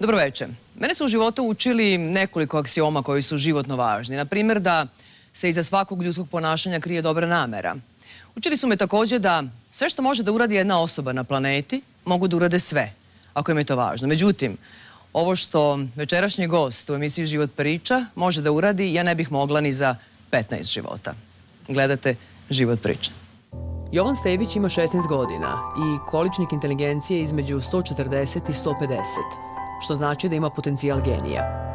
Dobro večer. Mene su u životu učili nekoliko aksioma koji su životno važni. Na primjer da se iza svakog ljudskog ponašanja krije dobra namera. Učili su me također da sve što može da uradi jedna osoba na planeti, mogu da urade sve, ako im je to važno. Međutim, ovo što večerašnji gost u emisiji Život priča može da uradi, ja ne bih mogla ni za 15 života. Gledate Život priča. Jovan Stević ima 16 godina i količnik inteligencije između 140 i 150, što znači da ima potencijal genija.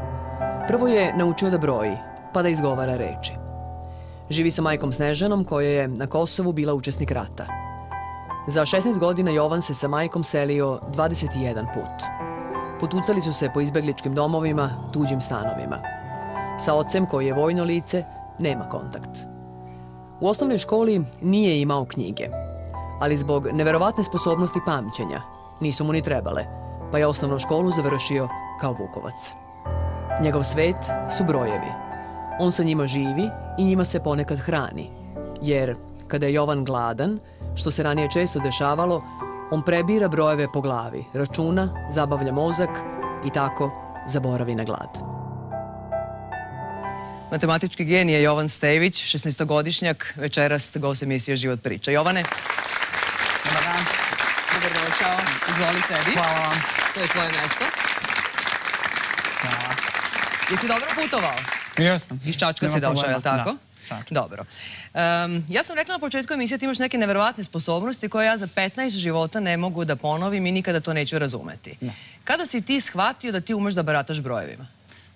Prvo je naučio da broji, pa da izgovara reči. Živi sa majkom Snežanom koja je na Kosovu bila učesnik rata. Za 16 godina Jovan se sa majkom selio 21 put. Putucali su se po izbegličkim domovima, tuđim stanovima. Sa ocem koji je vojno lice, nema kontakt. U osnovnoj školi nije imao knjige, ali zbog neverovatne sposobnosti pamćenja nisu mu ni trebale, pa je osnovnu školu završio kao Vukovac. Njegov svet su brojevi. On sa njima živi i njima se ponekad hrani, jer kada je Jovan gladan, što se ranije često dešavalo, on prebira brojeve po glavi, računa, zabavlja mozak i tako zaboravi na glad. Matematički genije Jovan Stević, 16-godišnjak, večeras gost emisije Život priča. Jovane? Dobar dan. Dobar došao. Izvoli sedi. Hvala vam. To je tvoje mjesto. Hvala. Jesi dobro putovao? Jesam. Iz Čačka si došao, je li tako? Da. Dobro. Ja sam rekla na početku emisije ti imaš neke neverovatne sposobnosti koje ja za 15 života ne mogu da ponovim i nikada to neću razumeti. Kada si ti shvatio da ti umeš da barataš brojevima?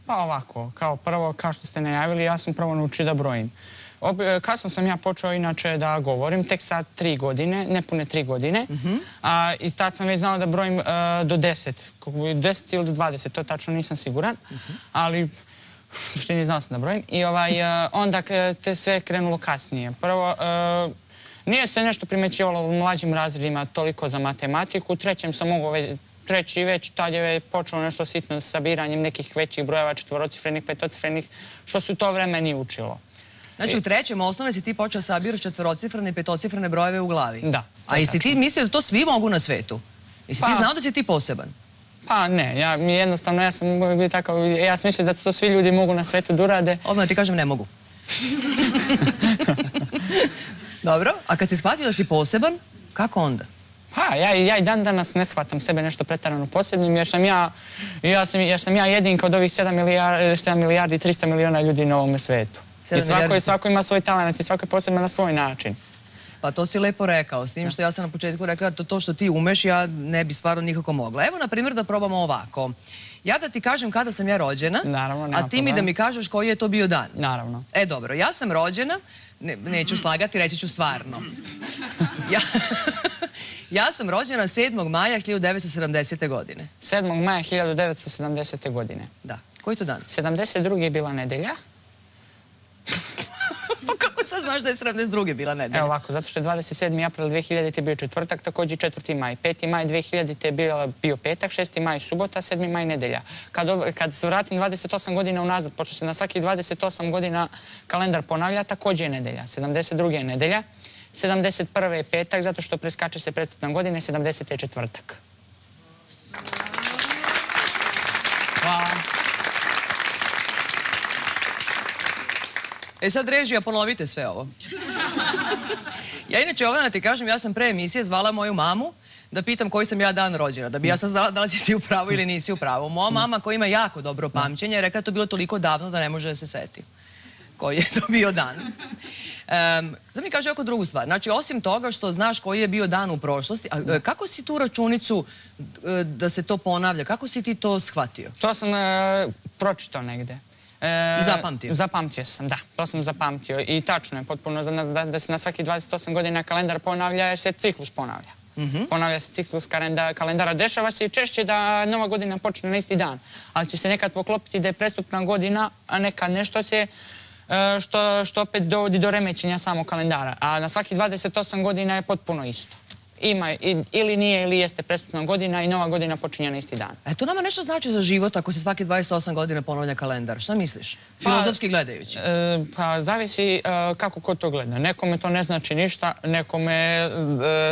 Pa ovako, kao prvo, kao što ste najavili, ja sam prvo naučio da brojim. Ob- e, kasno sam ja počeo inače da govorim, tek sad tri godine, nepune tri godine. A, I tad sam već znao da brojim e, do deset. Deset ili do dvadeset, to tačno nisam siguran. Ali što nije znao sam da brojim. I ovaj, e, onda te sve krenulo kasnije. Prvo, nije se nešto primećivalo u mlađim razredima toliko za matematiku. U trećem sam mogao već, treći već, tad je počelo nešto sitno sa sabiranjem nekih većih brojeva, četvorocifrenih, petocifrenih, što se u to vreme nije učilo. Znači u trećem osnovne si ti počeo sabiraš četverocifrene i petocifrene brojeve u glavi. Da, A je jesi ti mislio da to svi mogu na svetu? Jesi ti Pa- znao da si ti poseban? Pa ne, ja, jednostavno, ja sam takav, ja sam mislio da to svi ljudi mogu na svetu da urade. Odmah ti kažem ne mogu. Dobro, a kad si shvatio da si poseban, kako onda? Pa, ja, ja i dan danas ne shvatam sebe nešto pretarano posebnim, jer sam ja, ja sam, jer sam ja jedin od ovih 7 milijardi, 7 milijardi i 300 miliona ljudi na ovome svetu. I svako, i svako ima svoj talent i svako je poseban na svoj način. Pa to si lepo rekao, s tim što ja sam na početku rekla da to, to što ti umeš ja ne bi stvarno nikako mogla. Evo, na primjer, da probamo ovako. Ja da ti kažem kada sam ja rođena, Naravno, a ti mi da mi kažeš koji je to bio dan. Naravno. E, dobro, ja sam rođena, ne- neću slagati, reći ću stvarno. Ja, ja sam rođena 7. maja 1970. godine. 7. maja 1970. godine. Da. Koji je to dan? 72. je bila nedelja. Pa kako sad znaš da je 72. bila nedelja? Evo ovako, zato što je 27. april 2000. je bio četvrtak, također 4. maj. 5. maj 2000. je bio, petak, 6. maj subota, 7. maj nedelja. Kad, se vratim 28 godina unazad, pošto se na svaki 28 godina kalendar ponavlja, također je nedelja. 72. je nedelja, 71. je petak, zato što preskače se prestupna godina i 70. je četvrtak. Hvala. E sad režija, ponovite sve ovo. Ja inače, Jovana, ti kažem, ja sam pre emisije zvala moju mamu da pitam koji sam ja dan rođena, da bi ja sad znala da li si ti u pravu ili nisi u pravu. Moja mama koja ima jako dobro pamćenje je rekla da to bilo toliko davno da ne može da se seti. Koji je to bio dan. Sad mi kaže oko drugu stvar. Znači, osim toga što znaš koji je bio dan u prošlosti, e, kako si tu računicu e, da se to ponavlja, kako si ti to shvatio? To sam e, pročitao negde. E, zapamtio? Zapamtio sam, da. To sam zapamtio. I tačno je potpuno da, da, da se na svaki 28 godina kalendar ponavlja jer se ciklus ponavlja. Mhm. Ponavlja se ciklus kalenda- kalendara. Dešava se i češće da nova godina počne na isti dan. Ali će se nekad poklopiti da je prestupna godina, a nekad nešto će e, što, što opet dovodi do remećenja samog kalendara. A na svaki 28 godina je potpuno isto. Ima, ili nije, ili jeste prestupna godina i nova godina počinje na isti dan. E, to nama nešto znači za život ako se svaki 28 godina ponavlja kalendar. Šta misliš? Filozofski gledajući. E, pa zavisi e, kako ko to gleda. Nekome to ne znači ništa, nekome e,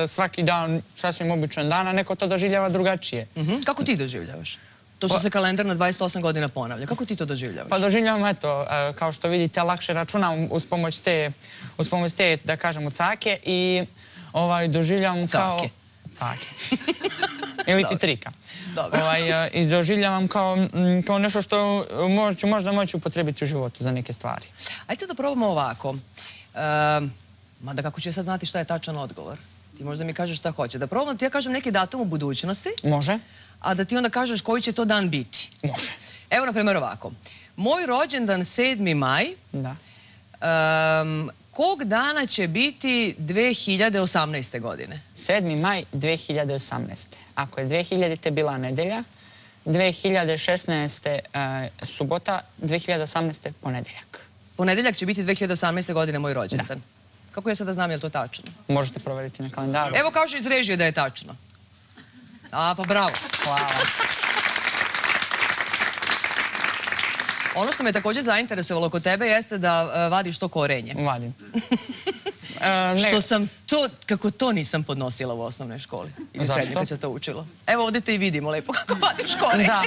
svaki dan sasvim običan dan, a neko to doživljava drugačije. Mhm. Kako ti doživljavaš? To što se kalendar na 28 godina ponavlja. Kako ti to doživljavaš? Pa doživljavam, eto, kao što vidite, lakše računam uz pomoć te, uz pomoć te, da kažemo, cake i ovaj, doživljavam kao... Cake. Cake. Ili ti trika. Dobro. Ovaj, e, I doživljavam kao, mm, kao nešto što mo- ću možda moći upotrebiti u životu za neke stvari. Ajde sad da probamo ovako. Ehm, mada kako ću sad znati šta je tačan odgovor? Ti možda mi kažeš šta hoće. Da probamo, ti ja kažem neki datum u budućnosti, Može? a da ti onda kažeš koji će to dan biti. Može. Evo, na primjer, ovako. Moj rođendan 7. maj, Da. Kog dana će biti 2018. godine? 7. maj 2018. Ako je 2000. bila nedelja, 2016. e, subota, 2018. ponedeljak. Ponedeljak će biti 2018. godine moj rođendan. Kako ja sada znam je li to tačno? Možete provjeriti na kalendaru. Evo kaže iz režije da je tačno. A, pa bravo. Hvala. Ono što me također zainteresovalo kod tebe jeste da e, vadiš to korenje. Vadim. E, Što sam to, kako to nisam podnosila u osnovnoj školi. I u Zašto? srednjoj kad se to učilo. Evo ovdje te i vidimo lepo kako vadiš korenje. Da.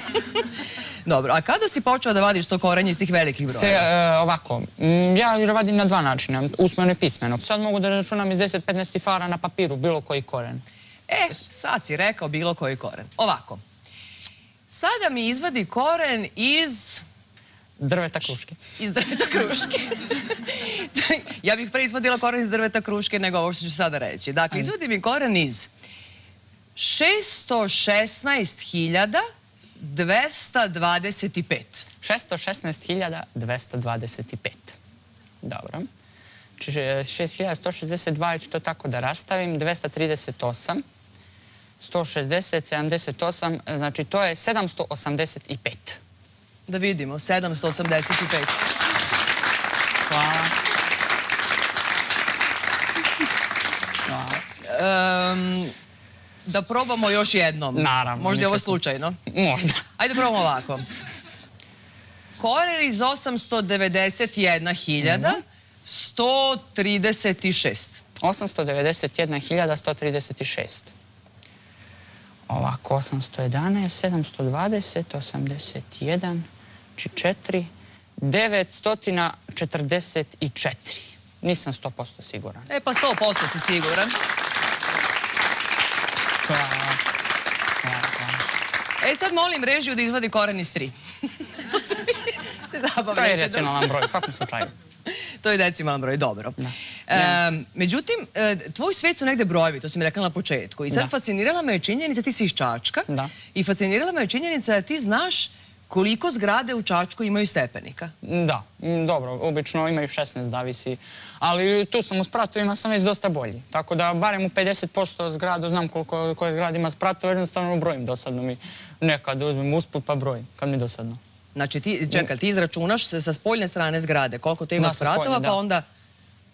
Dobro, a kada si počeo da vadiš to korenje iz tih velikih Se, brojeva? e, ovako, ja radim na dva načina, usmeno i pismeno. Sad mogu da računam iz 10-15 cifara na papiru, bilo koji koren. E, sad si rekao bilo koji koren. Ovako. Sada mi izvadi koren iz... Drveta kruške. iz drveta kruške. ja bih pre izvadila koren iz drveta kruške nego ovo što ću sada reći. Dakle, izvadi mi koren iz 616.225. 616.225. Dobro. Čiže 6162 ću to tako da rastavim. 238. 160, 78, znači to je 785. Da vidimo, 785. Hvala. Hvala. Ehm, da probamo još jednom. Naravno, Možda je ovo slučajno. Možda. Ajde probamo ovako. Koren iz 891.136. 891.136. Ovako, 811, 720, 81, či 4, 944. Nisam 100% siguran. E pa 100% si siguran. Hvala. Hvala, hvala. E sad molim režiju da izvadi koren iz 3. se zabavljate. To je racionalan broj, u svakom slučaju. To je decimalan broj, dobro. Međutim, e, tvoj svet su negde brojevi, to si mi rekla na početku. I sad Da. fascinirala me je činjenica, ti si iz Čačka. Da. I fascinirala me je činjenica da ti znaš koliko zgrade u Čačku imaju stepenika. Da, m, dobro, obično imaju 16, zavisi. Ali tu sam u spratovima sam već dosta bolji. Tako da barem u 50% zgradu znam koliko koje zgrada ima spratova, jednostavno brojim dosadno mi. Nekad uzmem usput pa brojim, kad mi dosadno. Znači, ti, čekaj, ti izračunaš se sa spoljne strane zgrade koliko to ima Da, spratova, spoljne, pa da. onda...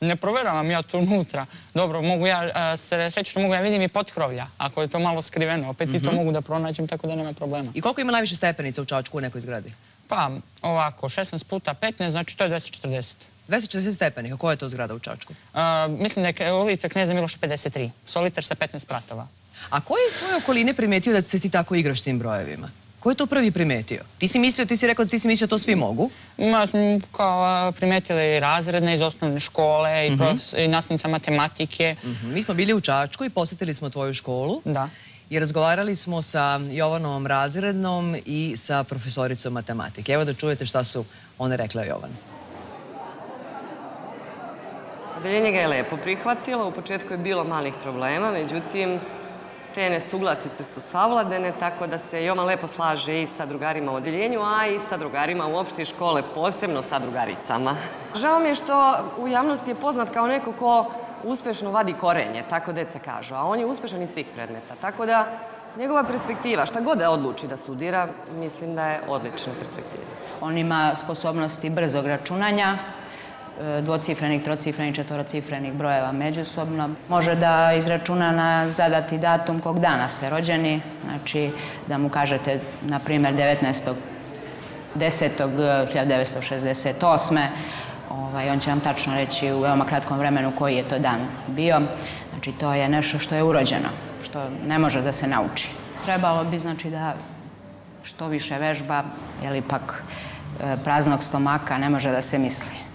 Ne proveravam ja to unutra. Dobro, mogu ja, a, se srećno mogu ja vidim i potkrovlja, ako je to malo skriveno. Opet i to mogu da pronađem, tako da nema problema. I koliko ima najviše stepenica u Čačku u nekoj zgradi? Pa, ovako, 16 puta 15, znači to je 240. 240 stepenika, koja je to zgrada u Čačku? A, mislim da je ulica Kneza Miloša 53, soliter sa 15 spratova. A ko je svoje okoline primetio da se ti tako igraš tim brojevima? Ko je to prvi primetio? Ti si mislio, ti si rekao da ti si mislio da to svi mogu. Ma, smo kao primetili razredne iz osnovne škole i, profes- i nastavnica matematike. Mi smo bili u Čačku i posjetili smo tvoju školu. Da. I razgovarali smo sa Jovanovom razrednom i sa profesoricom matematike. Evo da čujete šta su one rekle o Jovanu. Odeljenje ga je lepo prihvatilo, u početku je bilo malih problema, međutim, te nesuglasice su savladene, tako da se Jovan lepo slaže i sa drugarima u odeljenju, a i sa drugarima uopšte iz škole, posebno sa drugaricama. Žao mi je što u javnosti je poznat kao neko ko uspešno vadi korenje, tako deca kažu, a on je uspešan iz svih predmeta, tako da njegova perspektiva, šta god da odluči da studira, mislim da je odlična perspektiva. On ima sposobnosti brzog računanja, dvocifrenih, trocifrenih, četvorocifrenih brojeva međusobno. Može da izračuna na zadati datum kog dana ste rođeni, znači da mu kažete, na primjer, 19. 10. 1968. Ovaj, on će vam tačno reći u veoma kratkom vremenu koji je to dan bio. Znači, to je nešto što je urođeno, što ne može da se nauči. Trebalo bi, znači, da što više vežba, jer ipak e, praznog stomaka ne može da se misli.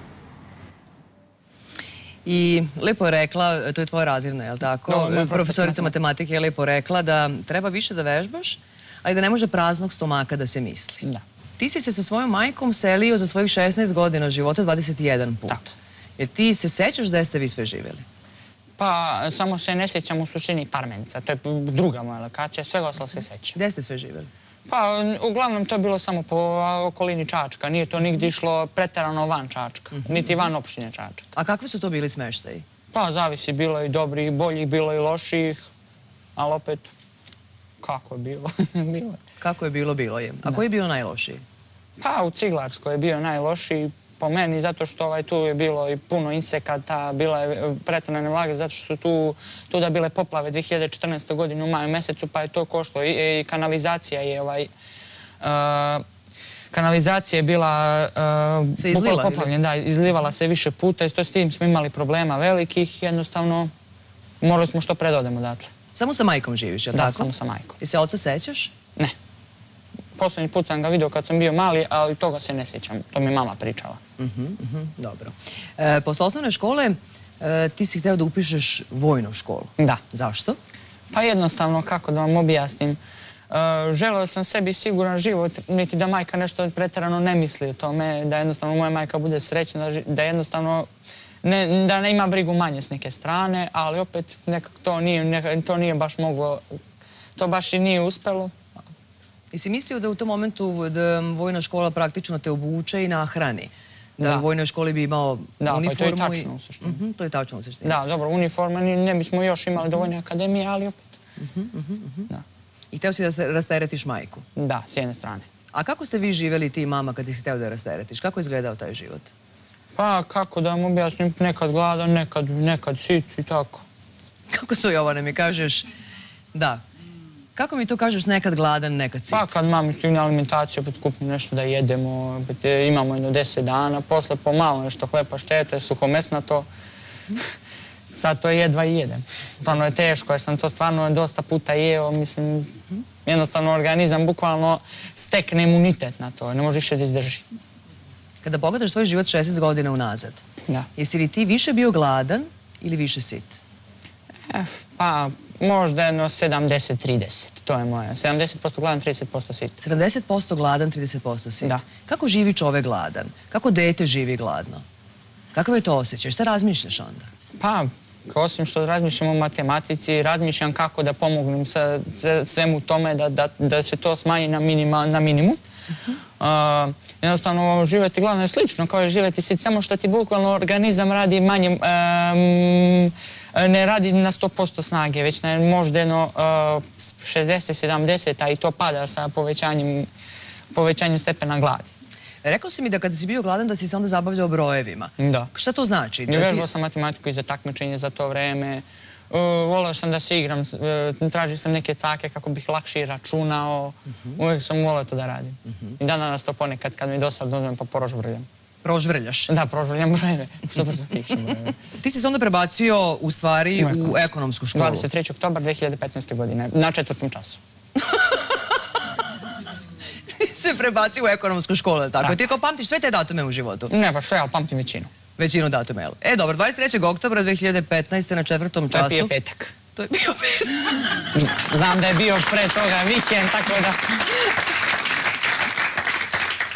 I lepo je rekla, to je tvoja razredna, je li tako? Profesorica matematike je lepo rekla da treba više da vežbaš, a i da ne može praznog stomaka da se misli. Da. Ti si se sa svojom majkom selio za svojih 16 godina života 21 put. Tako. Jer ti se sećaš da ste vi sve živjeli? Pa, samo se ne sjećam u suštini Parmenica. To je druga moja lokacija, svega ostalo se sjećam. Gde ste sve živjeli? Pa, uglavnom to je bilo samo po okolini Čačka. Nije to nigdje išlo preterano van Čačka, niti van opštine Čačak. A kakvi su to bili smeštaji? Pa, zavisi, bilo je i dobrih, i boljih, bilo je i loših, ali opet, kako je bilo? bilo je. Kako je bilo, bilo je. A koji je bio najlošiji? Pa, u Ciglarskoj je bio najlošiji po meni, zato što ovaj, tu je bilo i puno insekata, bila je pretrane vlage, zato što su tu, tu da bile poplave 2014. godine u maju mesecu, pa je to košlo. I, i kanalizacija je ovaj, uh, kanalizacija je bila uh, Se poplavljena, da, izlivala se više puta i to s tim smo imali problema velikih, jednostavno morali smo što pre da odemo odatle. Samo sa majkom živiš, je li Da, tako? samo sa majkom. Ti se oca sećaš? Ne. Posljednji put sam ga vidio kad sam bio mali, ali toga se ne sjećam. To mi mama pričala. Mhm, Dobro. E, posle osnovne škole e, ti si hteo da upišeš vojnu školu. Da. Zašto? Pa jednostavno, kako da vam objasnim, Uh, želeo sam sebi siguran život, niti da majka nešto pretjerano ne misli o tome, da jednostavno moja majka bude srećna, da jednostavno ne, da ne ima brigu manje s neke strane, ali opet nekako to nije, to nije baš moglo, to baš i nije uspelo. I si mislio da u tom momentu da vojna škola praktično te obuče i nahrani? Da, Da. u vojnoj školi bi imao Da, pa i to je uniformu tačno u suštini. Mhm, to je tačno u suštini. Da, dobro, uniforma ni- ne bismo još imali do vojne akademije, ali opet. Da. I hteo si da se rasteretiš majku. da, s jedne strane. A kako ste vi živjeli ti mama kad ti si hteo da rasteretiš? Kako je izgledao taj život? Pa kako da vam objasnim, nekad gladan, nekad, nekad sit i tako. Kako to, Jovane, mi kažeš? Da. Kako mi to kažeš nekad gladan, nekad sit? Pa kad mami stigne alimentaciju, opet kupim nešto da jedemo, opet e, imamo jedno deset dana, posle pomalo nešto hleba štete, suhomesnato. Sad to jedva i jedem. Stvarno je teško jer sam to stvarno dosta puta jeo, mislim, jednostavno organizam bukvalno stekne imunitet na to, ne može više da izdrži. Kada pogledaš svoj život 16 godina unazad, Da. jesi li ti više bio gladan ili više sit? Eh, Pa možda jedno 70-30, to je moje. 70% gladan, 30% sit. 70% gladan, 30% sit. Da. Kako živi čovek gladan? Kako dete živi gladno? Kakav je to osjećaj? Šta razmišljaš onda? Pa, osim što razmišljam o matematici, razmišljam kako da pomognem sa, sa- svemu tome da, da, da se to smanji na, minima, na minimum. A, jednostavno, živjeti glavno je slično kao je živjeti sit, samo što ti bukvalno organizam radi manje, ne radi na 100% snage, već na možda jedno 60-70, a i to pada sa povećanjem, povećanjem stepena gladi. Rekao si mi da kada si bio gladan da si se onda zabavljao brojevima. Da. Šta to znači? Da ti- sam matematiku i za takmičenje za to vreme. Uh, voleo sam da se igram, uh, tražio sam neke cake kako bih lakše računao. Uvijek sam voleo to da radim. I dan danas to ponekad kad mi dosadno uzmem pa porožvrljam. Prožvrljaš. Da, prožvrljam brojeve. Što brzo pišem brojeve. Ti si se onda prebacio u stvari U u ekonomsku. školu. 23. oktobar 2015. godine, na četvrtom času. Ti se prebacio u ekonomsku školu, tako? Tako. Ti kao pamtiš sve te datume u životu. Ne baš sve, ali pamtim većinu. Većinu datuma, jel? E, dobro, 23. oktobra 2015. na četvrtom To je času. bio petak. To je bio petak. Znam da je bio pre toga vikend, tako da...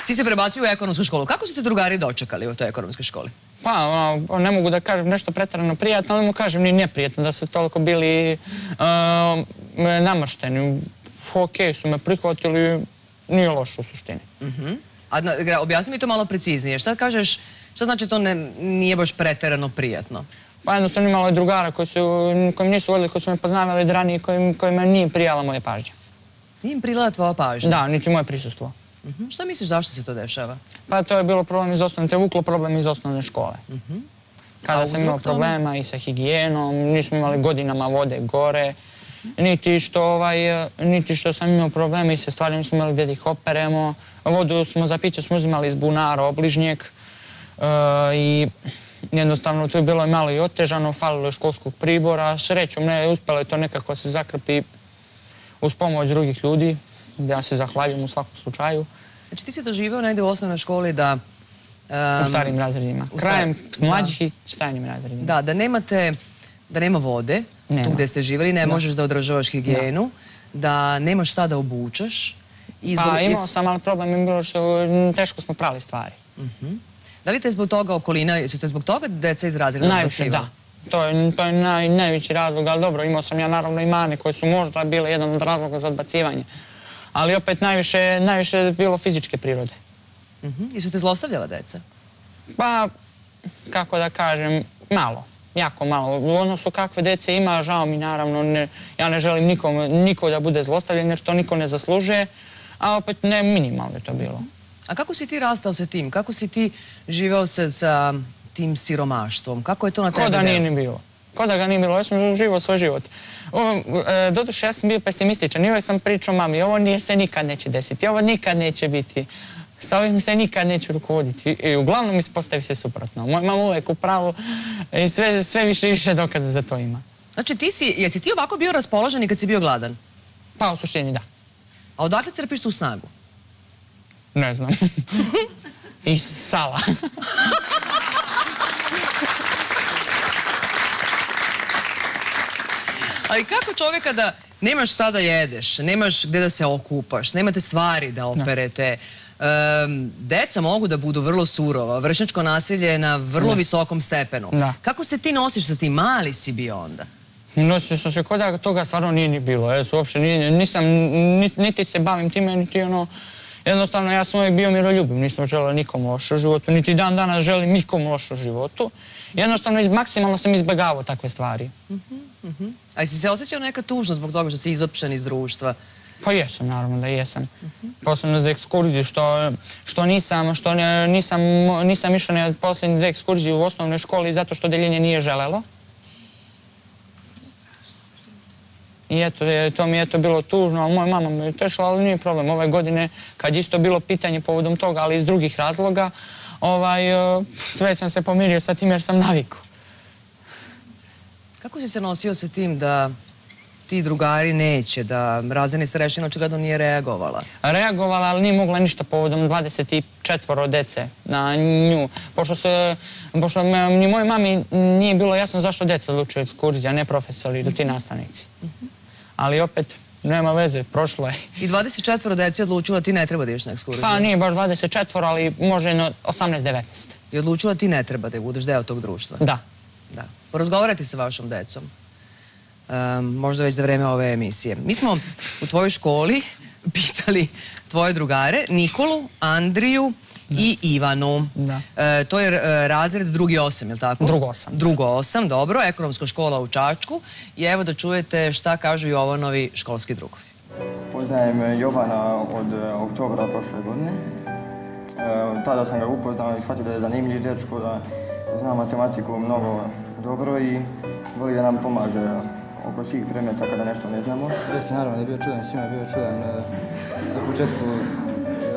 Si se prebacio u ekonomsku školu. Kako su te drugari dočekali u toj ekonomskoj školi? Pa, ono, ne mogu da kažem nešto pretarano prijatno, ali mu kažem ni neprijatno da su toliko bili uh, namršteni. Ok su me prihvatili, nije loše u suštini. A na- gra- objasni mi to malo preciznije. Šta kažeš, šta znači to ne, nije baš preterano prijatno? Pa jednostavno imalo je drugara koji su, nisu voljeli, koji su me poznavali od ranije, kojim, kojima nije prijala moja pažnja. Nije im prilala tvoja pažnja. Da, niti moje prisustvo. Mhm. Šta misliš zašto se to dešava? Pa to je bilo problem iz osnovne, te vuklo problem iz osnovne škole. Kada A sam imao tome? problema i sa higijenom, nismo imali godinama vode gore, niti što, ovaj, niti što sam imao probleme i sa stvarima nismo imali gdje da ih operemo. Vodu smo za piće smo uzimali iz bunara obližnjeg eh, i jednostavno to je bilo malo i otežano, falilo je školskog pribora. Srećom ne, uspjelo je to nekako se zakrpi uz pomoć drugih ljudi. Ja se zahvaljujem u svakom slučaju Znači ti si doživeo negdje u osnovnoj školi da... u starim razredima. u Krajem starim- mlađih i starim razredima. Da, da nemate, da nema vode, Nema. tu gdje ste živjeli, ne možeš da održavaš higijenu, da nemaš šta da zbog- Pa imao sam, ali problem bilo što teško smo prali stvari. Da li te zbog toga okolina, jesu te zbog toga deca izrazila Najviše odbacivala? da. To je, to je naj, najveći razlog, ali dobro, imao sam ja naravno i mane koje su možda bile jedan od razloga za odbacivanje. Ali opet najviše, najviše je bilo fizičke prirode. Mhm. Jesu te zlostavljala deca? Pa, kako da kažem, malo. Jako malo. U odnosu kakve dece ima, žao mi naravno, ne, ja ne želim nikom, niko da bude zlostavljen jer to niko ne zaslužuje, a opet ne minimalno je to bilo. A kako si ti rastao sa tim? Kako si ti živeo se sa tim siromaštvom? Kako je to na Ko tebe da nije ni bilo. Ko da ga nije bilo, ja sam živio svoj život. E, Doduše, ja sam bio pesimističan i uvijek sam pričao mami, ovo nije se nikad neće desiti, ovo nikad neće biti. Sa ovim se nikad neću rukovoditi. I uglavnom ispostavi se suprotno. Moja mama uvijek u pravu i sve, sve više i više dokaza za to ima. Znači ti si, jesi ti ovako bio raspoložen i kad si bio gladan? Pa u suštini da. A odakle crpiš tu snagu? Ne znam. I sala. Ali kako čovjeka da nemaš šta da jedeš, nemaš gdje da se okupaš, nemate stvari da operete, em, deca mogu da budu vrlo surova, vršnjačko nasilje je na vrlo visokom stepenu. Da. Kako se ti nosiš sa tim? Mali si bio onda. Nosio sam se kod da toga stvarno nije ni bilo. Ja uopće nije- nisam, ni- niti se bavim time, niti ono... Jednostavno, ja sam uvijek bio miroljubiv, nisam želeo nikom loše u životu, niti dan danas želim nikom loše u životu. Jednostavno, maksimalno sam izbjegavao takve stvari. A jesi se osjećao neka tužnost zbog toga što si izopšten iz društva? Pa jesam, naravno da jesam. Posebno za ekskurziju, što, nisam, što nisam, nisam išao na posljednje dve ekskurzije u osnovnoj školi zato što deljenje nije želelo. I eto, to mi je to bilo tužno, ali moja mama me je tešila, ali nije problem. Ove godine, kad isto bilo pitanje povodom toga, ali iz drugih razloga, ovaj, e, sve sam se pomirio sa tim jer sam naviku. Kako si se nosio sa tim da ti drugari neće, da razredni starešina očigledno nije reagovala? reagovala, ali nije mogla ništa povodom 24 dece na nju. Pošto, se, pošto ni mojoj mami nije bilo jasno zašto deca odlučuju ekskurzija, ne profesori ili ti nastavnici. Ali opet, nema veze, prošlo je. I 24 deci odlučila ti ne treba da ideš na ekskurziju. Pa nije baš 24, ali jedno 18-19. I odlučila ti ne treba da budeš deo tog društva. Da. Da. Porazgovarajte sa vašom decom. Em, možda već za vreme ove emisije. Mi smo u tvojoj školi pitali tvoje drugare, Nikolu, Andriju i Ivanu. Da. E, to je e, razred drugi osam, je li tako? Drugo osam. Drugo osam, dobro. Ekonomska škola u Čačku. I evo da čujete šta kažu Jovanovi školski drugovi. Poznajem e, Jovana od oktobra prošle godine. E, Tada sam ga upoznao i shvatio da je zanimljiv dečko, da zna matematiku mnogo dobro i voli da nam pomaže oko svih predmeta kada nešto ne znamo. Jesi, naravno je bio čudan, svima je bio čudan e, na početku,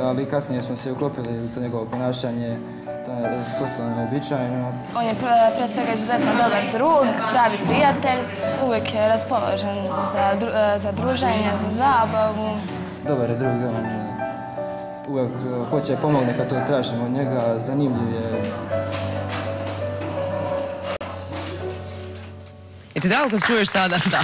ali kasnije smo se uklopili u to njegovo ponašanje, to je postalo neobičajno. On je pre, pre svega izuzetno dobar drug, pravi prijatelj, uvijek je raspoložen za, dru- e, za druženje, za zabavu. Dobar je drug, on e, uvijek hoće pomogne kad to tražimo od njega, zanimljiv je, Je ti drago kad čuješ sada? Da.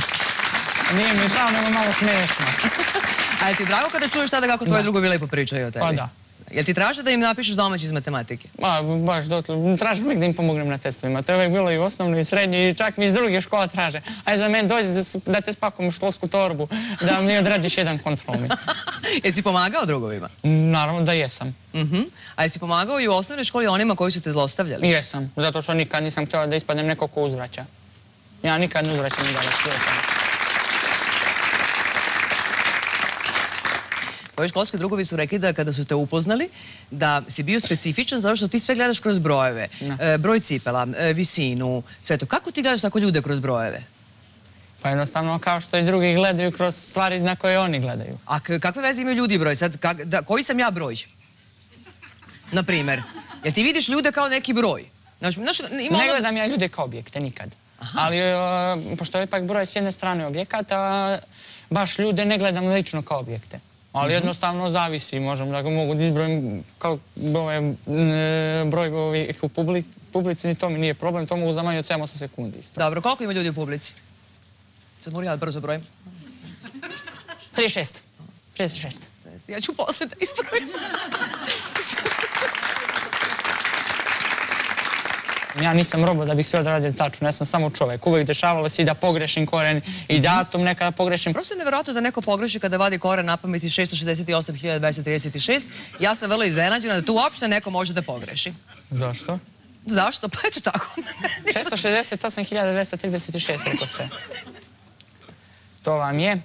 Nije mi žao, nego malo smiješno. A je ti drago kada čuješ sada kako tvoji drugovi lepo pričaju o tebi? Pa da. Jel ti traže da im napišeš domaći iz matematike? Ma, baš dotle. Uvijek da im pomognem na testovima. To je uvijek bilo i u osnovnoj i u srednjoj i čak mi iz drugih škola traže. Aj za mene dođi da, te spakujem u školsku torbu, da mi odradiš jedan kontrolni. Jesi pomagao drugovima? Naravno da jesam. Mhm. A jesi pomagao i u osnovnoj školi onima koji su te zlostavljali? Jesam, zato što nikad nisam htjela da ispadnem neko ko uzvraća. Ja nikad ne uzvraćam dalje, jesam. Tvoji školski drugovi su rekli da kada su te upoznali, da si bio specifičan zato što ti sve gledaš kroz brojeve. E, broj cipela, e, visinu, sve to. Kako ti gledaš tako ljude kroz brojeve? Pa jednostavno kao što i drugi gledaju kroz stvari na koje oni gledaju. A kakve veze imaju ljudi broj? Sad, kak- da, koji sam ja broj? Na primjer. Jel ti vidiš ljude kao neki broj? Znaš, znaš, ima Ne ono- gledam ja ljude kao objekte, nikad. Ali, e, pošto je ipak broj s jedne strane objekata, baš ljude ne gledam lično kao objekte. Ali Mhm. jednostavno zavisi, možem da mogu da izbrojim kao broj, e, ovih u publi- publici, ni to mi nije problem, to mogu za manje od 7-8 sekundi isto. Dobro, koliko ima ljudi u publici? Sad moram ja brzo brojim. 36. 36. Ja ću posle da ispravim. Ja nisam robot da bih sve odradio tačno, ja sam samo čovjek. Uvijek dešavalo se i da pogrešim koren i datum nekada pogrešim. Prosto je nevjerojatno da neko pogreši kada vadi koren na pameti 668.236. Ja sam vrlo iznenađena da tu uopšte neko može da pogreši. Zašto? Zašto? Pa eto tako. 668.236, rekao ste. To vam je,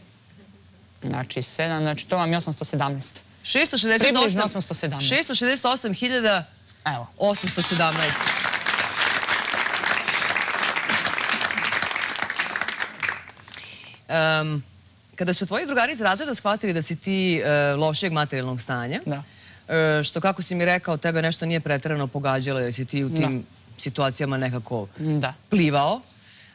znači 7, znači to vam je 817. 668... Približno 817. 668.817. Evo. Em, kada su tvoji drugari iz razreda shvatili da si ti e, lošijeg materijalnog stanja, Da. e, što kako si mi rekao, tebe nešto nije pretjerano pogađalo jer si ti u tim situacijama nekako Da. plivao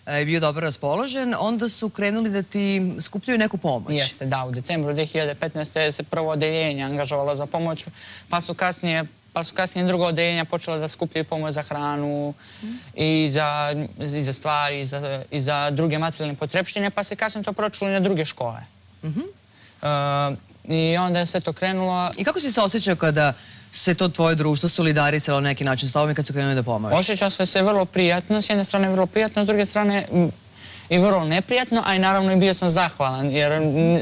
e, i bio dobro raspoložen, onda su krenuli da ti skupljaju neku pomoć. Jeste, da, u decembru 2015. se prvo odeljenje angažovalo za pomoć, pa su kasnije pa su kasnije drugo odeljenja počela da skupljaju pomoć za hranu i za, i za stvari i za, i za druge materijalne potrepštine, pa se kasnije to pročulo i na druge škole. E, I onda je sve to krenulo. I kako si se osjećao kada se to tvoje društvo solidarisalo na neki način s tobom i kad su krenuli da pomažeš? Osjećao sam se vrlo prijatno, s jedne strane vrlo prijatno, s druge strane i vrlo neprijatno, a i naravno i bio sam zahvalan, jer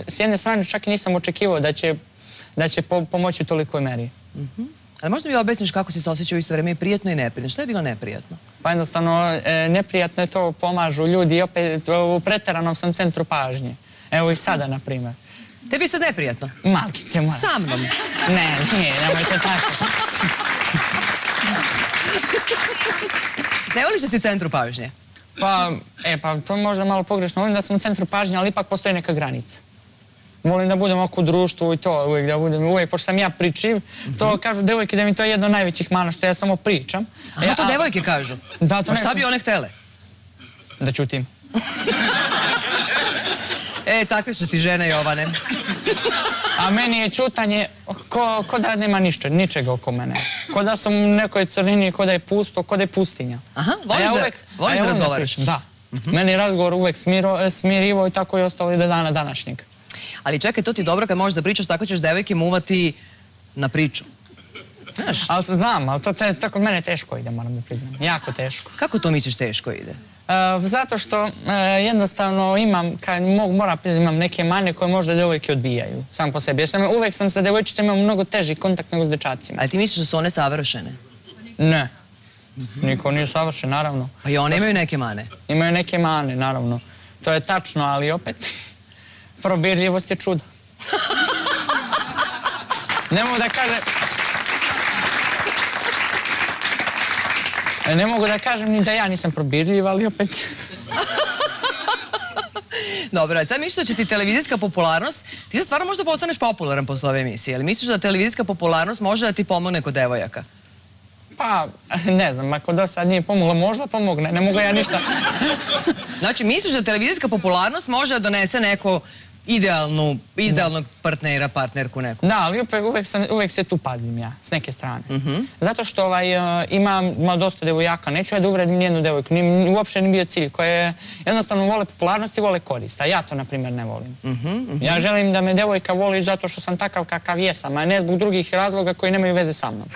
s jedne strane čak i nisam očekivao da će, da će po- pomoći u tolikoj meri. Ali možda mi objasniš kako si se osjećao isto vrijeme i prijatno i neprijatno. Šta je bilo neprijatno? Pa jednostavno, e, neprijatno je to, pomažu ljudi i opet u preteranom sam centru pažnje. Evo i sada, na primjer. Tebi je sad neprijatno? Malkice moja. Sa mnom. Ne, nije, nemojte tako. Ne voliš da si u centru pažnje? Pa, e, pa to možda malo pogrešno. Volim da sam u centru pažnje, ali ipak postoji neka granica. Volim da budem oko društvu i to uvijek da budem, uvijek, pošto sam ja pričiv, to kažu devojke da mi to je jedno od najvećih mana što ja samo pričam. Aha, Ja- to devojke kažu. Da, to ne šta bi one htele? Da čutim. E, takve su ti žene, Jovane. A meni je čutanje ko, ko da nema ništa, ničega oko mene. Ko da sam u nekoj crnini, ko da je pusto, ko da je pustinja. Aha, voliš ja da- voliš razgovaraš? Da. Meni je razgovor uvek smiro, smirivo i tako je ostalo i do dana današnjeg. Ali čekaj, to ti je dobro kad možeš da pričaš, tako ćeš devojke muvati na priču. Znaš, Ali znam, ali to, te, to kod mene teško ide, moram da priznam. Jako teško. kako to misliš teško ide? E, zato što e, jednostavno imam, kad moram priznati, imam neke mane koje možda devojke odbijaju, sam po sebi. Jer sam, uvek sam sa devojčicama imao mnogo teži kontakt nego s dečacima. Ali ti misliš da su one savršene? Ne. Niko nije savršen, naravno. Pa i one imaju neke mane. Imaju neke mane, naravno. To je tačno, ali opet, probirljivost je čudo. Ne mogu da kažem... Ne mogu da kažem ni da ja nisam probirljiv, ali opet... Dobro, sad misliš da će ti televizijska popularnost, ti sad stvarno možda postaneš popularan posle ove emisije, ali misliš da televizijska popularnost može da ti pomogne kod devojaka? Pa, ne znam, ako do sad nije pomoglo, možda pomogne, ne mogu ja ništa. Znači, misliš da televizijska popularnost može da donese neko idealnu, idealnog partnera, partnerku neku? Da, ali uvek, sam, uvek se tu pazim ja, s neke strane. Zato što ovaj, e, ima, ima dosta devojaka, neću ja da uvredim nijednu devojku, ni, ni- uopšte nije bio cilj, koje jednostavno vole popularnost i vole korist, a ja to, na primjer, ne volim. Ja želim da me devojka voli zato što sam takav kakav jesam, a ne zbog drugih razloga koji nemaju veze sa mnom.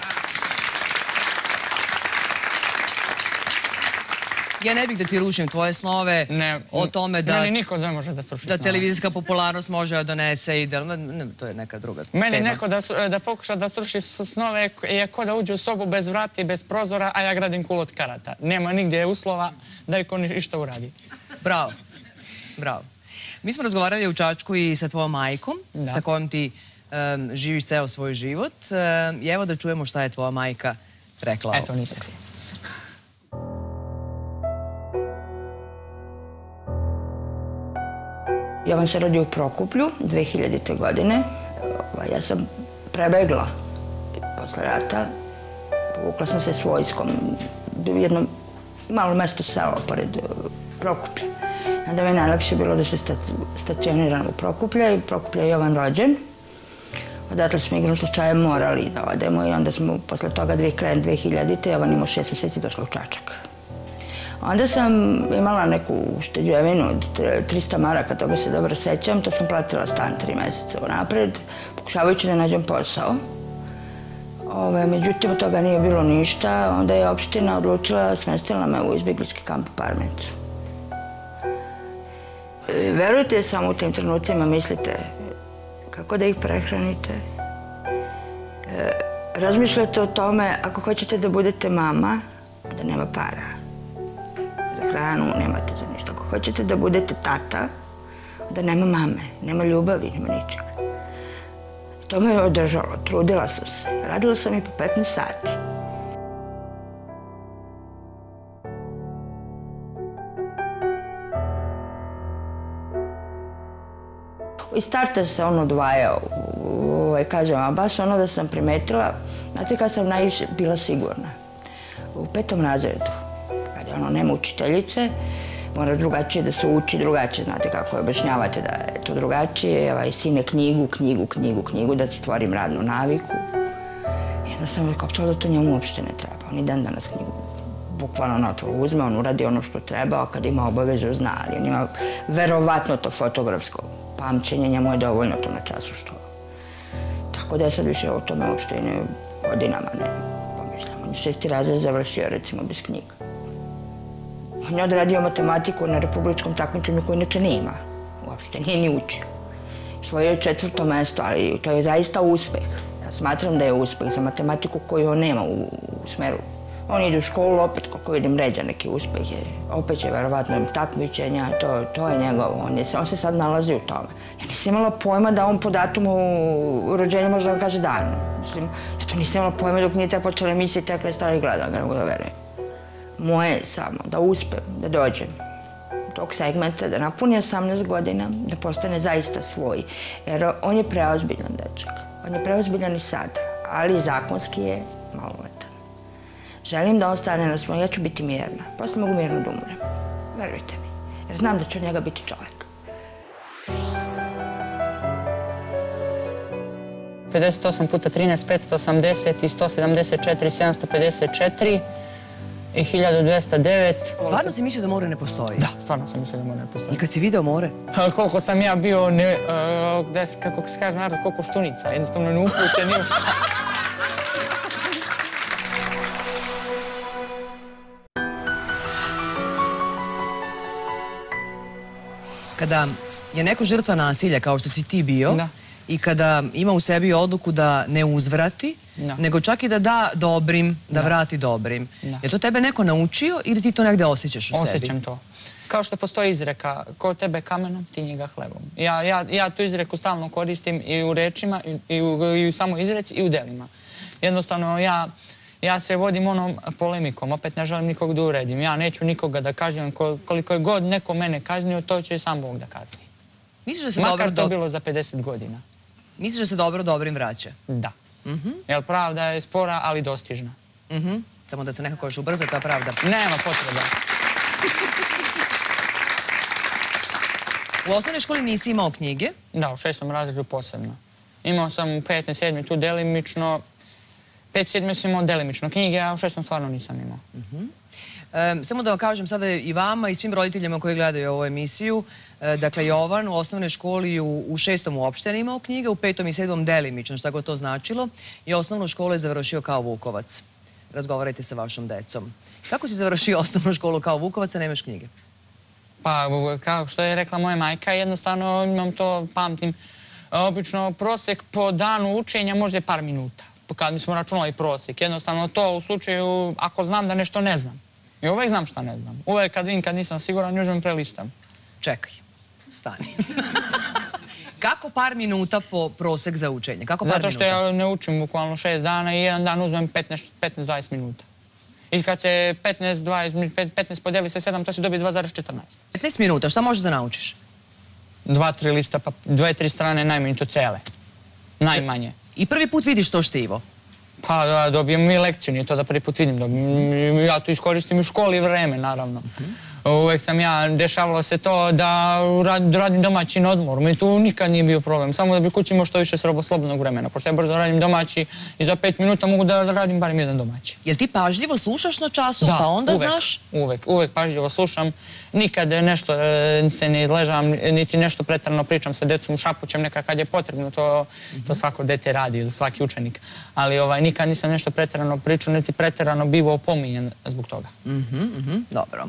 Ja ne bih da ti rušim tvoje snove Ne, o tome da, Meni niko ne može da sruši da televizijska popularnost može da donese idealno... Ne, to je neka druga Meni tema. neko da, su- da pokuša da sruši snove je ko da uđe u sobu bez vrata i bez prozora, a ja gradim kul od karata. Nema nigdje uslova da iko ni- išta uradi. Bravo, bravo. Mi smo razgovarali u Čačku i sa tvojom majkom, Da. sa kojom ti živiš ceo svoj život. I evo da čujemo šta je tvoja majka rekla. Eto, nisam čuo. Jovan se rodio u Prokuplju 2000. godine. Ovaj, Ja sam prebegla posle rata. Povukla sam se s vojskom jedno malo mesto selo pored eh, Prokuplja. Onda mi je najlakše bilo da se sta- stacioniram u Prokuplje i u Prokuplju je Jovan rođen. Odatle smo igrom slučaja morali da odemo i onda smo posle toga dve, krajem 2000. Jovan imao šest mjeseci došla u Čačak. Onda sam imala neku ušteđevinu od 300 maraka, toga se dobro sećam. To sam platila stan tri mjeseca unapred, pokušavajući da nađem posao. Međutim, od toga nije bilo ništa. Onda je opština odlučila, smestila me u izbjeglički kamp u Parmencu. E, Verujte, samo u tim trenucima mislite kako da ih prehranite. E, razmišljate o tome, ako hoćete da budete mama, da nema para. Hranu nemate za ništa. Ako hoćete da budete tata, da nema mame, nema ljubavi, nema ničega. To me je održalo, trudila sam se. Radila sam i po 15 sati. Iz starta se on odvajao, ovaj, kažem, a baš ono da sam primetila, znate kad sam najviše bila sigurna? U petom razredu, ono nema učiteljice, mora drugačije da se uči, drugačije, znate kako objašnjavate da je to drugačije, ovaj, sine knjigu, knjigu, knjigu, knjigu, da ti stvorim radnu naviku. I onda sam rekao, da to njemu uopšte ne treba. On i dan danas knjigu bukvalno na otvoru uzme, on uradi ono što treba, a kad ima obavezu zna, ali on ima verovatno to fotografsko pamćenje, njemu je dovoljno to na času što. Tako da ja sad više o tome uopšte i ne godinama ne pomišljam. On je šesti razred završio recimo bez knjiga. On je odradio matematiku na republičkom takmičenju koji inače nema. Uopšte nije ni učio. Svoje je četvrto mesto, ali to je zaista uspeh. Ja smatram da je uspeh za matematiku koju on nema u, smeru on ide u školu, opet kako vidim ređa neki uspeh opet je verovatno takmičenja, to, to je njegovo, on, on se sad nalazi u tome. Ja nisam imala pojma da on po datumu rođenja može da kaže dan. Mislim, ja to nisam imala pojma dok nije te počela emisija tek je stali gleda, ne mogu da verujem. Moje je samo da uspem, da dođem tog segmenta, da napuni 18 godina, da postane zaista svoj. Jer on je preozbiljan dečak. On je preozbiljan i sada, ali zakonski je maloletan. Želim da on stane na svoj, ja ću biti mirna. Posle mogu mirno da umrem. Verujte mi. Jer znam da će od njega biti čovjek. 58 puta 13, 580 i 174, 754 i 1209. Stvarno si mislio da more ne postoji? Da, stvarno sam mislio da more ne postoji. I kad si video more? koliko sam ja bio, ne, uh, kako se kaže narod, koliko štunica. Jednostavno ne upućen, nije šta. kada je neko žrtva nasilja, kao što si ti bio, i kada ima u sebi odluku da ne uzvrati, nego čak i da da dobrim, da, vrati dobrim. Je to tebe neko naučio ili ti to negde osjećaš u sebi? Osjećam to. Kao što postoji izreka, ko tebe kamenom, ti njega hlebom. Ja, tu izreku stalno koristim i u rečima, i u, i u samo izreci, i u delima. Jednostavno, ja ja se vodim onom polemikom, opet ne želim nikog da uredim. Ja neću nikoga da kažem, koliko je god neko mene kaznio, to će sam Bog da kazni. Misliš da se Makar to bilo za 50 godina. Misliš da se dobro dobrim vraća? Da. Mhm. Jer pravda je spora, ali dostižna. Mhm. Samo da se nekako još ubrza ta pravda. Nema potreba. U osnovnoj školi nisi imao knjige? Da, u šestom razredu posebno. Imao sam u petne, sedmi tu delimično, pet, sedmi sam imao delimično knjige, a u šestom stvarno nisam imao. Mhm. samo da vam kažem sada i vama i svim roditeljima koji gledaju ovu emisiju, dakle Jovan u osnovnoj školi u, šestom uopšte ne imao knjige, u petom i sedmom delimično, šta god to značilo, i osnovnu školu je završio kao Vukovac. Razgovarajte sa vašom decom. Kako si završio osnovnu školu kao Vukovac, a nemaš knjige? Pa, kao što je rekla moja majka, jednostavno imam to, pamtim, obično prosjek po danu učenja možda je par minuta kad mi smo računali prosjek. Jednostavno to u slučaju ako znam da nešto ne znam. I uvijek znam šta ne znam. Uvijek kad vidim kad nisam siguran, uzmem prelistam. Čekaj, stani. Kako par minuta po prosjek za učenje? Kako par Zato što ja ne učim bukvalno šest dana i jedan dan uzmem 15-20 minuta. I kad se 15, 15 podijeli sa 7, to se dobije 2,14. 15 minuta, šta možeš da naučiš? Dva, tri lista, pa dve, tri strane najmanje to cele. Najmanje. I prvi put vidiš to štivo? Pa da, dobijem i lekciju, nije to da prvi put vidim. Ja to iskoristim u školi vreme, naravno. Uvek sam ja, dešavalo se to da rad- radim domaći na odmor. Mi tu nikad nije bio problem. Samo da bi kući imao što više slobo- slobodnog vremena. Pošto ja brzo radim domaći i za pet minuta mogu da radim barem jedan domaći. Jel ti pažljivo slušaš na času, pa onda uvek, znaš? Uvek, uvek pažljivo slušam. Nikad nešto e, se ne izležam, niti nešto pretarano pričam sa decom, šapućem neka kad je potrebno, to, to svako dete radi ili svaki učenik. Ali ovaj, nikad nisam nešto pretarano pričao, niti pretarano bivo opominjen zbog toga. Mhm, dobro.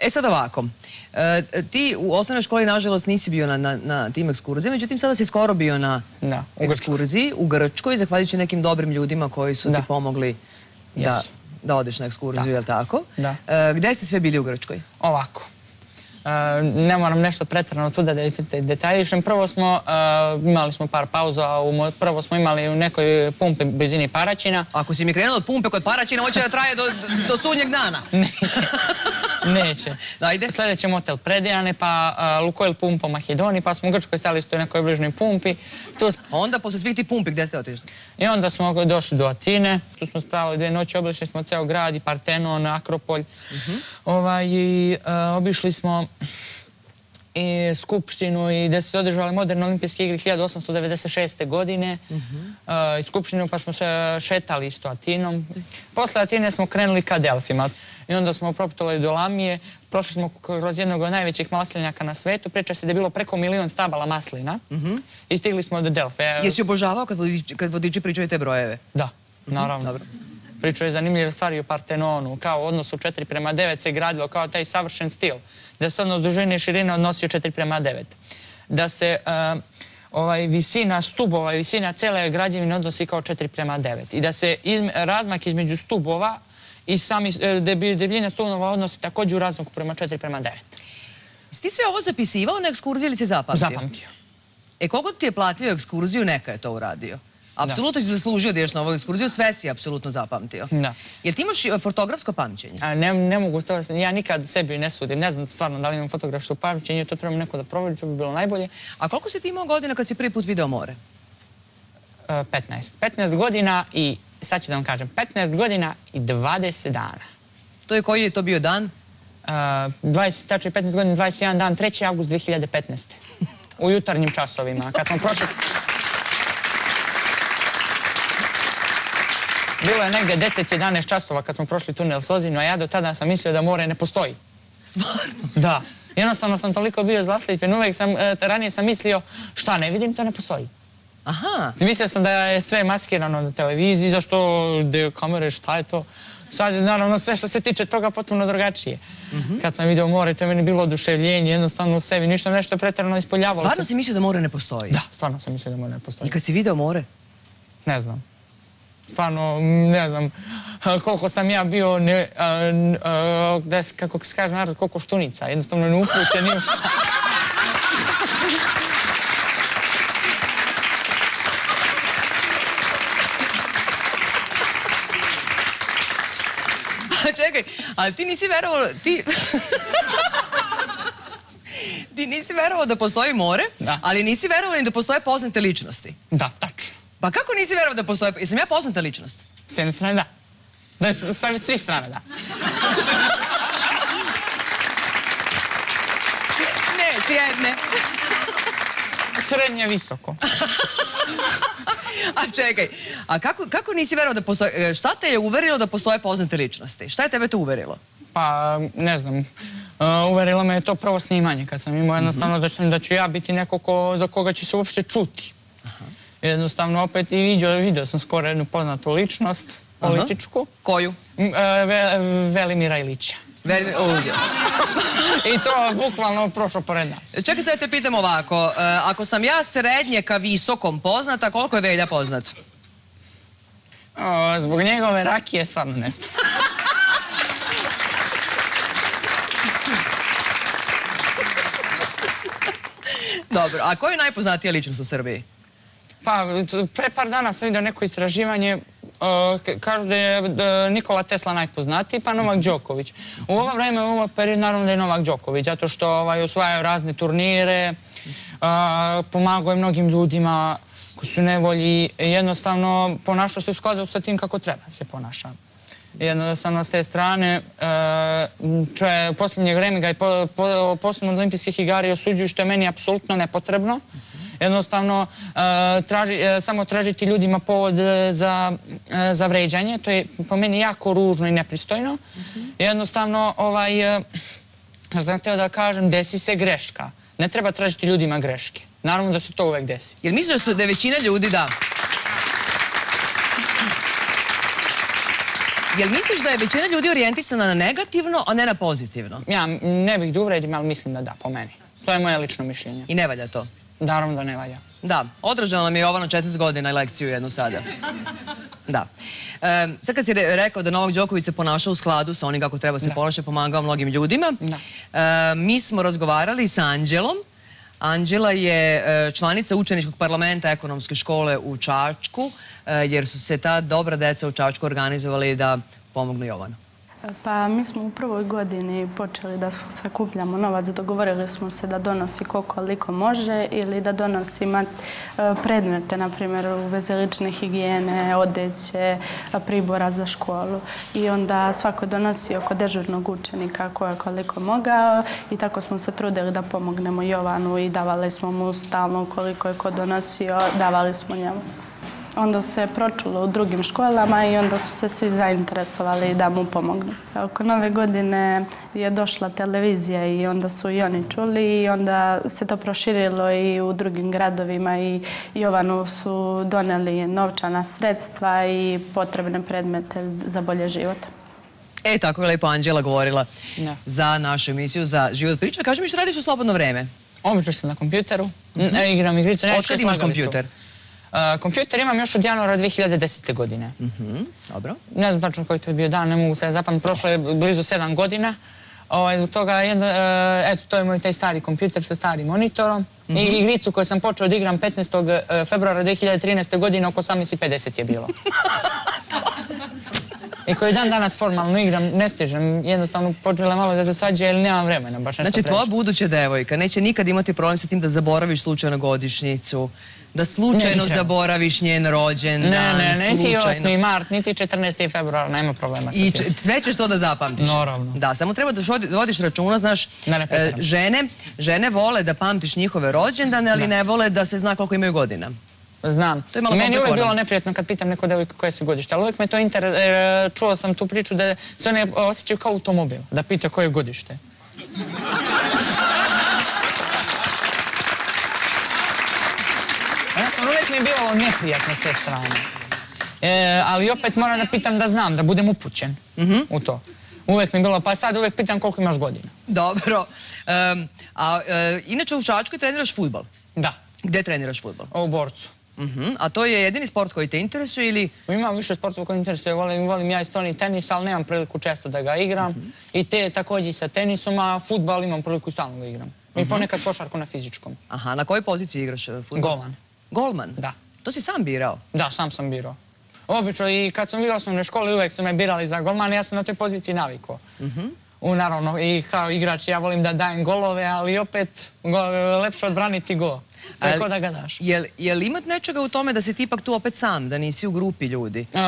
E sad ovako, E, ti u osnovnoj školi nažalost nisi bio na, na, na tim ekskurzijama, međutim sada si skoro bio na Da, u Grčkoj. ekskurziji u Grčkoj, zahvaljujući nekim dobrim ljudima koji su ti pomogli da, odeš na ekskurziju, jel tako? Da. E, gde ste sve bili u Grčkoj? Ovako. E, ne moram nešto pretarano tu da de- detaljišem. Prvo smo, e, imali smo par pauza, mo- prvo smo imali u nekoj pumpi blizini Paraćina. Ako si mi krenuo od pumpe kod Paraćina, hoće da traje do, do sudnjeg dana. Neće. Neće. Ajde. Sljedeći motel Predejane, pa uh, Lukoil pumpa u Makedoniji, pa smo u Grčkoj stali isto u nekoj bližnjoj pumpi. Tu A onda, posle svih tih pumpi, gde ste otišli? I onda smo došli do Atine, tu smo spravili dve noći, obišli smo ceo grad i Partenon, Akropolj. ovaj, i, uh, obišli smo i Skupštinu i su se održale moderne olimpijske igre 1896. godine. Uh, i Skupštinu pa smo se šetali isto Atinom. Posle Atine smo krenuli ka Delfima. I onda smo proputali do Lamije, prošli smo kroz jednog od najvećih maslinjaka na svetu. Priča se da je bilo preko milion stabala maslina. I stigli smo do Delfe. Jesi obožavao kad vodiči, kad vodiči pričaju te brojeve? Da, naravno. dobro. Pričao je zanimljive stvari o Partenonu, kao u odnosu 4 prema 9 se gradilo kao taj savršen stil, da se odnos dužine i širine odnosio 4 prema 9. Da se e, ovaj, visina stubova i visina cele građevine odnosi kao 4 prema 9. I da se izme- razmak između stubova i sami e, debi- debljine stubova odnosi također u razmaku prema 4 prema 9. Jesi ti sve ovo zapisivao na ekskurziji ili si zapamtio? Zapamtio. E, kogo ti je platio ekskurziju, neka je to uradio. Apsolutno si zaslužio da ješ na ovu ekskurziju, sve si apsolutno zapamtio. Da. Jel ti imaš e, fotografsko pamćenje? A ne, ne mogu, ja nikad sebi ne sudim, ne znam stvarno da li imam fotografsko pamćenje, to trebam neko da proveri, to bi bilo najbolje. A koliko si ti imao godina kad si prvi put video more? E, 15. 15 godina i, sad ću da vam kažem, 15 godina i 20 dana. To je koji je to bio dan? Uh, 20, tačno je 15 godina, 21 dan, 3. august 2015. U jutarnjim časovima, kad smo prošli... Bilo je negdje 10-11 časova kad smo prošli tunel Sozinu, a ja do tada sam mislio da more ne postoji. Stvarno? Da. Jednostavno sam toliko bio zaslijepljen, uvijek sam, e, ranije sam mislio šta ne vidim, to ne postoji. Aha. Mislio sam da je sve maskirano na televiziji, zašto de kamere, šta je to? Sad naravno sve što se tiče toga potpuno drugačije. Kad sam vidio more, to je meni bilo oduševljenje, jednostavno u sebi, ništa nešto pretjerano ispoljavalo. Stvarno si mislio da more ne postoji? Da, stvarno sam mislio da more ne I postoji. kad si video more? Ne znam. Stvarno, ne znam koliko sam ja bio, ne, a, n- a, da se, kako se kaže narod, koliko štunica. Jednostavno ne upućen ni u šta. Čekaj, ali ti nisi verovao, ti... ti nisi verovao da postoji more, Da. ali nisi verovao ni da postoje poznate ličnosti. Da, tačno. Pa kako nisi verovao da postoje... Jesam ja poznata ličnost? S jedne strane da. Da, s- svih strana da. Ne, s jedne. Srednje visoko. A čekaj, a kako, kako nisi verovao da postoje... e, Šta te je uverilo da postoje poznate ličnosti? Šta je tebe to uverilo? Pa, ne znam, uh, uverilo me je to prvo snimanje kad sam imao jednostavno da, ću ja biti neko ko, za koga će se uopšte čuti. Jednostavno opet i vidio, vidio sam skoro jednu poznatu ličnost, političku, Koju? M, uh, Ve- Velimira Ilića. I to bukvalno prošlo pored nas. Čekaj, sad te pitam ovako. e, ako sam ja srednje ka visokom poznata, koliko je Velja poznat? O, zbog njegove rakije stvarno ne. Dobro, a koja je najpoznatija ličnost u Srbiji? Pa, pre par dana sam vidio neko istraživanje, uh, kažu da je da, Nikola Tesla najpoznatiji, pa Novak Đoković. U ovo vreme, u ovo period, naravno da je Novak Đoković, zato što ovaj, osvajaju razne turnire, uh, pomagao je mnogim ljudima koji su nevolji, jednostavno ponašao se u skladu sa tim kako treba se ponaša. Jednostavno s te strane, če u posljednje vrijeme ga i po, po, olimpijskih igara osuđuju što je meni apsolutno nepotrebno. Jednostavno, traži, samo tražiti ljudima povod za, za vređanje. To je po meni jako ružno i nepristojno. Jednostavno, ovaj, sam htio da kažem, desi se greška. Ne treba tražiti ljudima greške. Naravno da se to uvek desi. Jel misliš da je većina ljudi da... Jel misliš da je većina ljudi orijentisana na negativno, a ne na pozitivno? Ja ne bih da uvredim, ali mislim da da, po meni. To je moje lično mišljenje. I ne valja to? Naravno da ne valja. Da, odražala nam je Jovana 16 godina i lekciju jednu sada. Da. E, sad kad si rekao da Novak Đoković se ponaša u skladu sa onim kako treba se ponaša, pomagao mnogim ljudima, e, mi smo razgovarali sa Anđelom. Anđela je e, članica učeničkog parlamenta ekonomske škole u Čačku, jer su se ta dobra deca u Čačku organizovali da pomognu Jovanu. Pa mi smo u prvoj godini počeli da sakupljamo novac. Dogovorili smo se da donosi koliko može ili da donosi e, predmete, na primjer u veze lične higijene, odeće, pribora za školu. I onda svako donosi oko dežurnog učenika ko je koliko mogao i tako smo se trudili da pomognemo Jovanu i davali smo mu stalno koliko je ko donosio, davali smo njemu. Onda se pročulo u drugim školama i onda su se svi zainteresovali da mu pomognu. Oko nove godine je došla televizija i onda su i oni čuli i onda se to proširilo i u drugim gradovima i Jovanu su doneli novčana sredstva i potrebne predmete za bolje život. E, tako je lepo Anđela govorila za našu emisiju, za život priča. Kaži mi što radiš u slobodno vreme? Obično sam na kompjuteru, mhm. e, igram igrice. Od imaš kompjuter? Kompjuter imam još od januara 2010. godine. Mhm, dobro. Ne znam tačno koji to je bio dan, ne mogu se zapamiti. Prošlo je blizu sedam godina. Ovaj, toga, jedno, e, eto, to je moj taj stari kompjuter sa starim monitorom. I mhm. igricu koju sam počeo da igram 15. E, februara 2013. godine, oko 18.50 je bilo. I koji dan danas formalno igram, ne stižem, jednostavno počela malo da zasađuje, jer nemam vremena, baš nešto Znači, tvoja buduća devojka neće nikad imati problem sa tim da zaboraviš slučajno godišnjicu, da slučajno zaboraviš njen rođendan, Ne, ne, ne, niti 8. mart, niti 14. februar, nema problema sa tim. I sve ćeš to da zapamtiš. Naravno. Da, samo treba da vodiš računa, znaš, e, žene, žene vole da pamtiš njihove rođendane, ali ne vole da se zna koliko imaju godina. Znam. To je malo Meni je uvijek bilo neprijatno kad pitam neko devojku koje se godište, ali uvijek me to interes... Čuo sam tu priču da se one osjećaju kao automobil, da pita koje je godište. Uvijek mi je bilo neprijatno s te strane. E, ali opet moram da pitam da znam, da budem upućen mhm. u to. Uvijek mi je bilo, pa sad uvijek pitam koliko imaš godina. Dobro. a e, inače u Čačkoj treniraš futbol? Da. Gdje treniraš futbol? U borcu. Mhm. A to je jedini sport koji te interesuje ili... Imam više sportova koji interesuje. Volim, volim ja i stoni tenis, ali nemam priliku često da ga igram. Mhm. I te također sa tenisom, a futbal imam priliku stalno da igram. I ponekad košarku na fizičkom. Aha, na kojoj poziciji igraš e, futbol? Golman. Golman? Da. To si sam birao? Da, sam sam birao. Obično i kad sam bio u osnovnoj školi uvijek su me birali za golmana, ja sam na toj poziciji navikao. Mhm. U, naravno, i kao igrač ja volim da dajem golove, ali opet lepše odbraniti go. Tako da ga daš. Je li imat nečega u tome da si ti ipak tu opet sam, da nisi u grupi ljudi? E,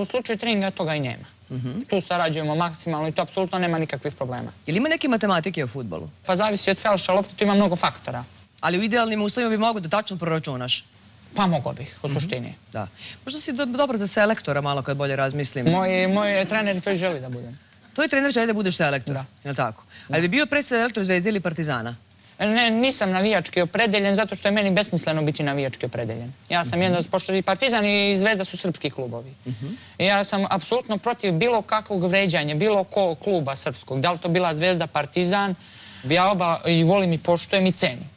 u, slučaju treninga toga i nema. Mhm. Tu sarađujemo maksimalno i to apsolutno nema nikakvih problema. Je li ima neke matematike u futbolu? Pa zavisi od felša lopta, tu ima mnogo faktora. Ali u idealnim uslovima bi mogo da tačno proračunaš. Pa mogo bih, u mhm. suštini. Da. Možda si dobro za selektora malo kad bolje razmislim. Moj, moj trener to i želi da budem. Tvoj trener želi da budeš selektor? Da. tako? Ali bi bio pre selektor Zvezde ili Partizana? Ne, nisam navijački opredeljen zato što je meni besmisleno biti navijački opredeljen. Ja sam mhm. jedno, pošto i Partizan i Zvezda su srpski klubovi. Mhm. Ja sam apsolutno protiv bilo kakvog vređanja, bilo ko kluba srpskog. Da li to bila Zvezda, Partizan, ja oba i volim i poštujem i cenim.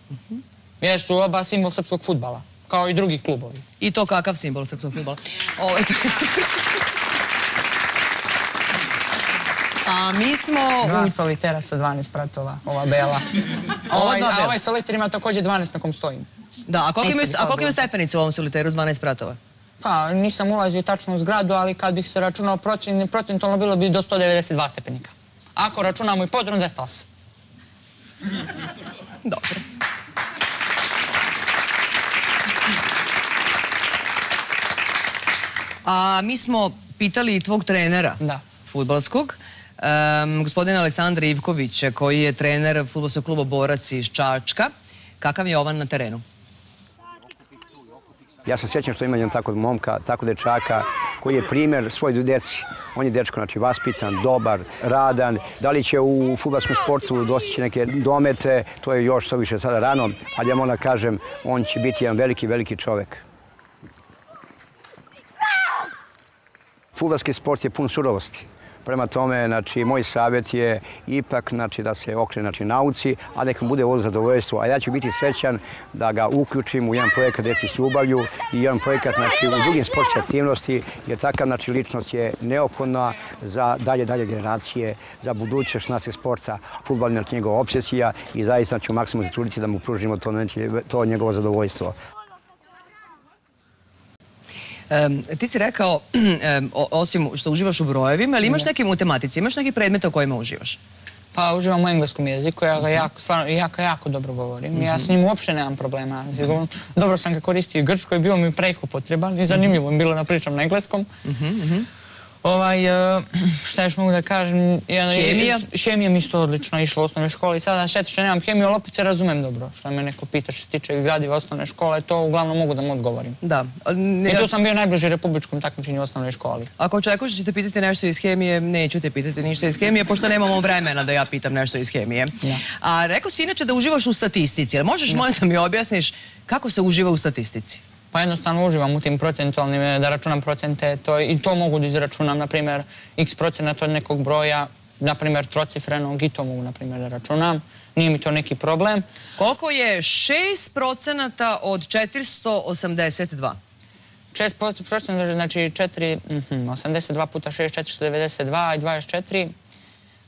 Jer su oba simbol srpskog futbala, kao i drugi klubovi. I to kakav simbol srpskog futbala? A mi smo... Dva solitera sa 12 pratova, ova bela. Ovaj, a ovaj soliter ima također 12 na kom stojim. Da, a koliko ima stepenicu u ovom soliteru s 12 pratova? Pa, nisam ulazio tačno u zgradu, ali kad bih se računao procentualno bilo bi do 192 stepenika. Ako računamo i podrum, 208. Dobro. A mi smo pitali i tvog trenera Da. futbalskog, um, gospodina Aleksandra Ivkovića, koji je trener futbolskog kluba Borac iz Čačka. Kakav je Jovan na terenu? Ja sam sjećan što imam jedan tako momka, tako dečaka, koji je primjer svoj djeci. On je dečko, znači, vaspitan, dobar, radan. Da li će u futbalskom sportu dostići neke domete, to je još što više sada rano, ali ja moram da kažem, on će biti jedan veliki, veliki čovek. Futbalski sport je pun surovosti. Prema tome, znači, moj savjet je ipak znači, da se okrene znači, nauci, a neka mu bude ovo zadovoljstvo. A ja ću biti srećan da ga uključim u jedan projekat djeci s ljubavlju i jedan projekat znači, u drugim sportske aktivnosti, jer takav znači, ličnost je neophodna za dalje, dalje generacije, za budućnost našeg sporta. Futbol je znači, njegova obsesija i zaista ću maksimum zatruditi da mu pružimo to, znači, to njegovo zadovoljstvo. Ti si rekao, o- osim što uživaš u brojevima, ali imaš neki matematici, imaš neki predmete u kojima uživaš? Pa uživam u engleskom jeziku, ja ga jako, stvarno, jako, jako dobro govorim. Ja s njim uopšte nemam problema. Sigurno, dobro sam ga koristio i grčko i bio mi preko potreban i zanimljivo mi bilo da pričam na engleskom. Ovaj, e, šta još mogu da kažem? Ja, Hemija? Hemija mi isto odlično išla u osnovnoj školi. Sada šteta što nemam hemiju, ali opet se razumem dobro. Što me neko pita što se tiče gradiva osnovne škole, to uglavnom mogu da mu odgovorim. Da. I tu sam bio najbliži republičkom takmičenju u osnovnoj školi. Ako očekuješ da ću te pitati nešto iz hemije, neću te pitati ništa iz hemije, pošto nemamo vremena da ja pitam nešto iz hemije. A rekao si inače da uživaš u statistici. Možeš molim da mi objasniš kako se uživa u statistici? Pa jednostavno uživam u tim procentualnim, e, da računam procente, to, i to mogu da izračunam, na primjer, x procenata od nekog broja, na primjer, trocifrenog, i to mogu, na primjer, da računam. Nije mi to neki problem. Koliko je 6 procenata od 482? 6 procenata, znači 4, mhm, 82 puta 6, 492 i 24,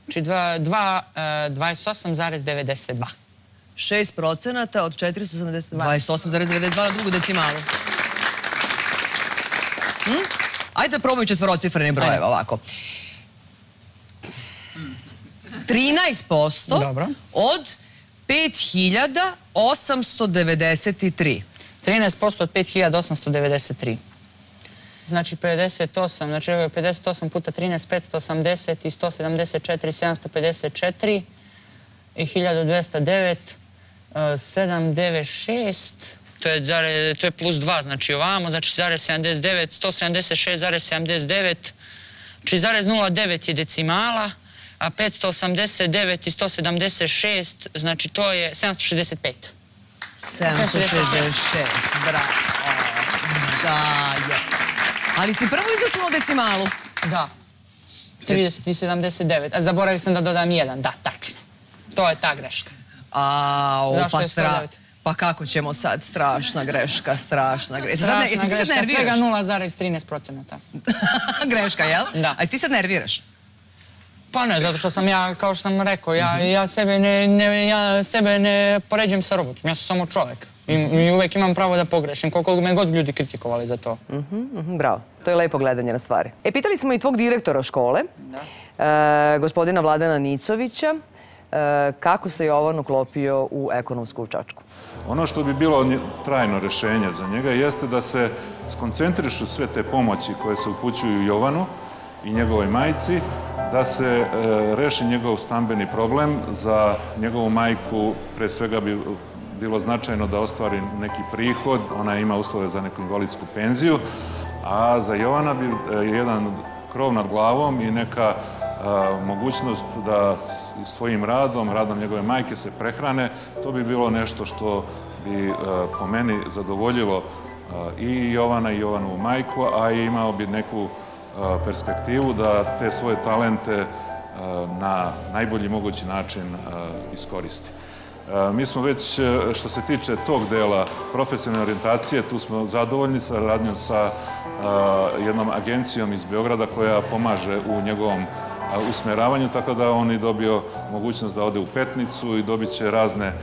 znači 2, 2, e, 28,92. 6 procenata od 480, 28,92 na drugu decimalu. Hm? Ajde probaj četvorocifreni brojeva ovako. 13% Dobro. od 5893. 13% od 5893. Znači 58, znači ovo je 58 puta 13, 580 i 174, 754 i 1209, e, 796, to je, zare- to je plus 2, znači ovamo, znači zarez 79, 176,79, znači zarez 09 je decimala, a 589 i 176, znači to je 765. 766. Bravo. Da je. Ali si prvo izračunao decimalu. Da. 30 i 79. A zaboravio sam da dodam jedan. Da, tačno. To je ta greška. Au, Zašto pa stra... 109? Pa kako ćemo sad? Strašna greška, strašna greška. Sad ne, Strašna sad greška, svega nerviraš? 0,13 procenata. greška, jel? Da. A jesi ti sad nerviraš? Pa ne, zato što sam ja, kao što sam rekao, ja, ja, sebe, ne, ne, ja sebe ne poređujem sa robotom. Ja sam samo čovjek. I, i uvijek imam pravo da pogrešim, koliko me god ljudi kritikovali za to. Mhm, bravo, to je lepo gledanje na stvari. E, pitali smo i tvog direktora škole, e, gospodina Vladana Nicovića, kako se Jovan uklopio u ekonomsku čačku. Ono što bi bilo trajno rješenje za njega jeste da se skoncentrišu sve te pomoći koje se upućuju Jovanu i njegovoj majci, da se e, reši njegov stambeni problem. Za njegovu majku pre svega bi bilo značajno da ostvari neki prihod, ona ima uslove za neku invalidsku penziju, a za Jovana bi e, jedan krov nad glavom i neka mogućnost da svojim radom, radom njegove majke se prehrane, to bi bilo nešto što bi po meni zadovoljilo i Jovana i Jovanovu majku, a i imao bi neku perspektivu da te svoje talente na najbolji mogući način iskoristi. Mi smo već, što se tiče tog dela profesionalne orijentacije, tu smo zadovoljni sa radnjom sa jednom agencijom iz Beograda koja pomaže u njegovom usmeravanju, tako da on i dobio mogućnost da ode u Petnicu i dobit će razne e,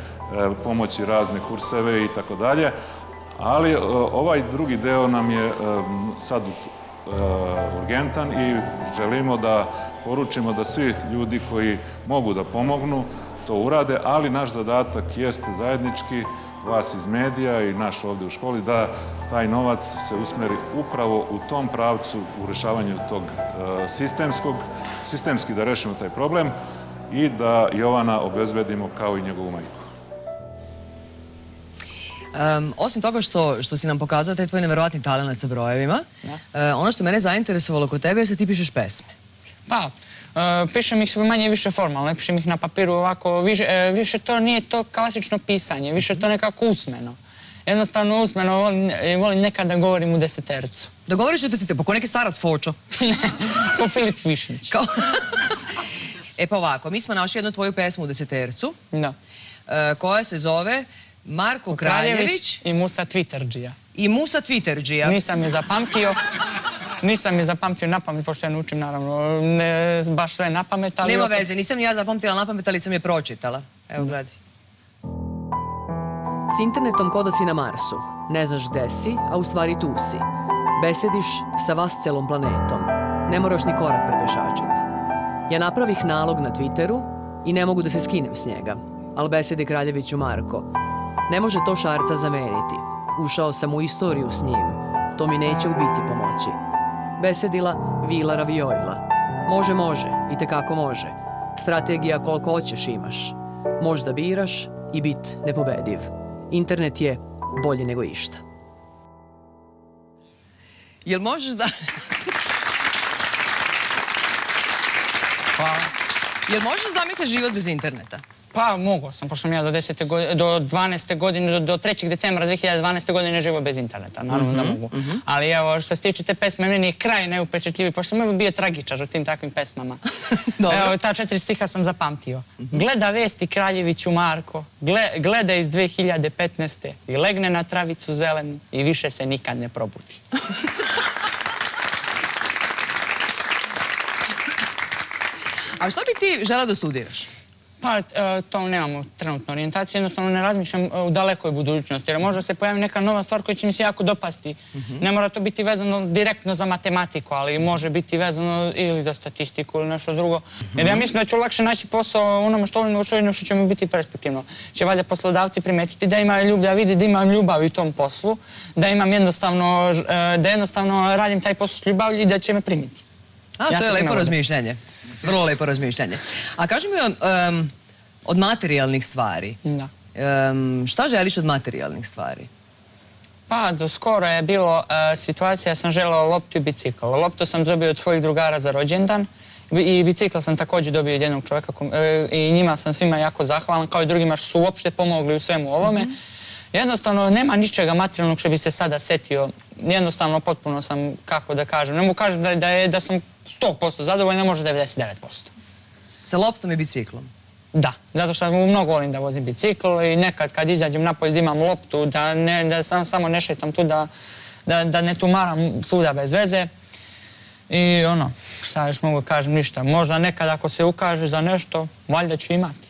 pomoći, razne kurseve i tako dalje. Ali e, ovaj drugi deo nam je e, sad urgentan i želimo da poručimo da svi ljudi koji mogu da pomognu to urade, ali naš zadatak jeste zajednički vas iz medija i naš ovdje u školi da taj novac se usmjeri upravo u tom pravcu u rješavanju tog e, sistemskog, sistemski da rešimo taj problem i da Jovana obezbedimo kao i njegovu majku. Um, osim toga što, što si nam pokazao taj tvoj nevjerojatni talent sa brojevima, uh, ono što mene zainteresovalo kod tebe je da ti pišeš pesme. Pa, e, pišem ih sve manje više formalno, ne pišem ih na papiru ovako, više, e, više to nije to klasično pisanje, više to nekako usmeno. Jednostavno usmeno volim, e, volim nekad da govorim u desetercu. Da govoriš u desetercu, pa ko neki starac fočo. Ko Filip Višnić. Kao... e pa ovako, mi smo našli jednu tvoju pesmu u desetercu, Da. e, koja se zove Marko Kraljević i Musa Twitterđija. I Musa Twitterđija. Nisam je zapamtio. Nisam je zapamtio na pamet, pošto ja ne učim naravno ne baš sve na pamet, ali... Nema opet- veze, nisam ni ja zapamtila na pamet, ali sam je pročitala. Evo, gledaj. S internetom ko da si na Marsu. Ne znaš gde si, a u stvari tu si. Besediš sa vas celom planetom. Ne moraš ni korak prepešačit. Ja napravih nalog na Twitteru i ne mogu da se skinem s njega. Al besedi Kraljeviću Marko. Ne može to šarca zameniti. Ušao sam u istoriju s njim. To mi neće u bici pomoći. Besedila Vila Raviojla. Može, može, i tekako može. Strategija koliko hoćeš imaš. Možda biraš i bit nepobediv. Internet je bolje nego išta. Jel možeš da... Hvala. Jel možeš zamisliti život bez interneta? Pa, mogao sam, pošto sam ja do, 10. godine, do 12. godine, do, do 3. decembra 2012. godine živo bez interneta, naravno da mogu. Ali evo, što se tiče te pesme, meni je kraj neupečetljivi, pošto sam bio tragičar u tim takvim pesmama. Dobro. Evo, ta četiri stiha sam zapamtio. Gleda vesti Kraljeviću Marko, gle, gleda iz 2015. i legne na travicu zelenu i više se nikad ne probudi. A šta bi ti žela da studiraš? Pa, e, to nemamo trenutno orijentaciju, jednostavno ne razmišljam e, u dalekoj budućnosti, jer možda se pojavi neka nova stvar koja će mi se jako dopasti. Ne mora to biti vezano direktno za matematiku, ali može biti vezano ili za statistiku ili nešto drugo. Jer ja mislim da ću lakše naći posao u onome što volim nego što će mi biti perspektivno. Će valjda poslodavci primetiti da ima ljubav, da vidi da imam ljubav u tom poslu, da imam jednostavno, e, da jednostavno radim taj posao s ljubavlju i da će me primiti. A, Ja to je lepo razmišljanje. Vrlo lepo razmišljanje. A kaži mi em, od materijalnih stvari. Da. Em, šta želiš od materijalnih stvari? Pa, do skoro je bilo e, situacija, ja sam želeo loptu i bicikl. Loptu sam dobio od svojih drugara za rođendan i bicikl sam također dobio od jednog čovjeka kom- e, i njima sam svima jako zahvalan, kao i drugima što su uopšte pomogli u svemu ovome. Jednostavno, nema ničega materijalnog što bi se sada setio. Jednostavno, potpuno sam, kako da kažem, ne mogu kažem da, da, je, da sam 100% zadovoljna, možda 99%. Sa loptom i biciklom? Da, zato što mnogo volim da vozim bicikl i nekad kad izađem napolje da imam loptu, da, ne, da sam, samo ne šetam tu, da, da, da ne tumaram svuda bez veze. I ono, šta još mogu kažem, ništa. Možda nekad ako se ukaže za nešto, valjda ću imati.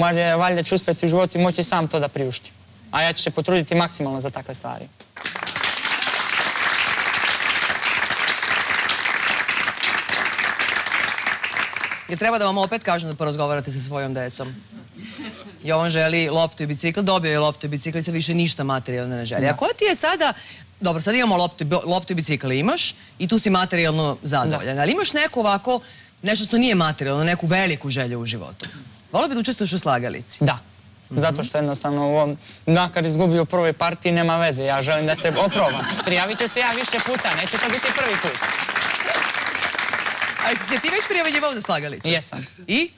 Valjda, valjda ću uspjeti u životu i moći sam to da priuštim. A ja ću se potruditi maksimalno za takve stvari. Je treba da vam opet kažem da porazgovarate sa svojom decom. Jovan želi loptu i bicikl, dobio je loptu i bicikl i se više ništa materijalno ne želi. A koja ti je sada, dobro sad imamo loptu, i bo- loptu i bicikl imaš i tu si materijalno zadovoljan, ali imaš neku ovako, nešto što nije materijalno, neku veliku želju u životu. Volio bi da učestvuješ u slagalici. Da. Zato što jednostavno u ovom, makar izgubio u prvoj partiji, nema veze. Ja želim da se oprobam. Prijavit ću se ja više puta, neće to biti prvi put. A jesi se ti već prijavljivao za slagalicu? Jesam. I?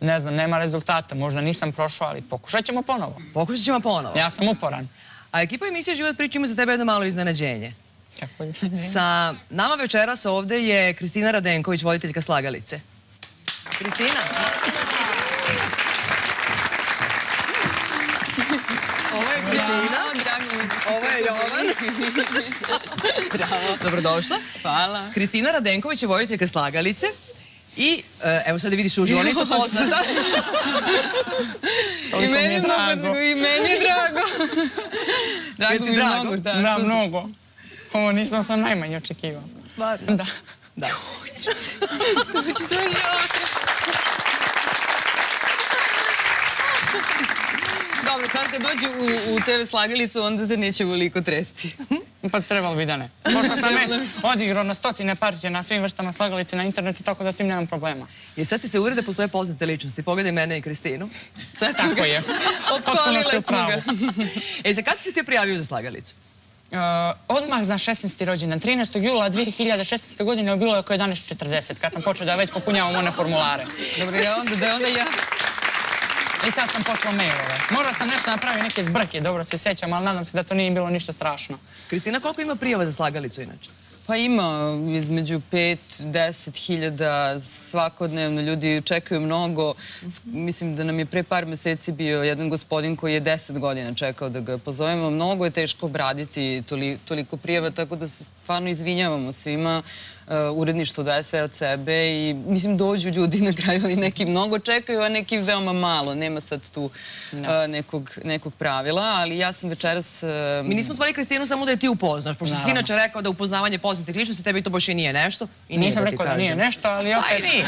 Ne znam, nema rezultata, možda nisam prošao, ali pokušat ćemo ponovo. Pokušat ćemo ponovo. Ja sam uporan. A ekipa emisije Život priča ima za tebe jedno malo iznenađenje. Kako je? Sa nama večeras ovde je Kristina Radenković, voditeljka slagalice. Kristina. Ovo je Kristina. Ovo je Jovan. Bravo. Dobrodošla. Hvala. Kristina Radenković je voditeljka slagalice. I e, evo sad da vidiš uživo, ona isto poznata. I meni je mnogo, i meni je drago. drago mi je drago? mnogo, da. Mnogo. Ovo nisam sam najmanje očekivao. Stvarno? Da. Da. Dođi, to je Dobro, sad kad dođe u, u TV slagalicu, onda se neće veliko tresti. Pa trebalo bi da ne. Možda sam već odigrao na stotine partije na svim vrstama slagalice na internetu, tako da s tim nemam problema. I sad si se uvjerili da postoje poznate ličnosti. Pogledaj mene i Kristinu. Sad tako je. Potpuno ste u pravu. E, za kad si ti prijavio za slagalicu? Uh, odmah za 16. rođendan, 13. jula 2016. godine bilo je oko 11.40, kad sam počeo da već popunjavam one formulare. Dobro, ja onda, da onda ja... I tad sam poslao mailove. Morao sam nešto napraviti neke zbrke, dobro se sjećam, ali nadam se da to nije bilo ništa strašno. Kristina, koliko ima prijava za slagalicu inače? Pa ima između 5-10 hiljada svakodnevno, ljudi čekaju mnogo. Mislim da nam je pre par meseci bio jedan gospodin koji je 10 godina čekao da ga pozovemo. Mnogo je teško obraditi toli- toliko prijava, tako da se stvarno izvinjavamo svima. Uh, uredništvo daje sve od sebe i mislim dođu ljudi na kraju, ali neki mnogo čekaju, a neki veoma malo. Nema sad tu uh, nekog, nekog pravila, ali ja sam večeras... uh, Mi nismo zvali Kristinu samo da je ti upoznaš, pošto si inače rekao da upoznavanje poznatih ličnosti tebi to baš i nije nešto. I nije Nisam rekao da nije nešto, ali Pa opet... i nije.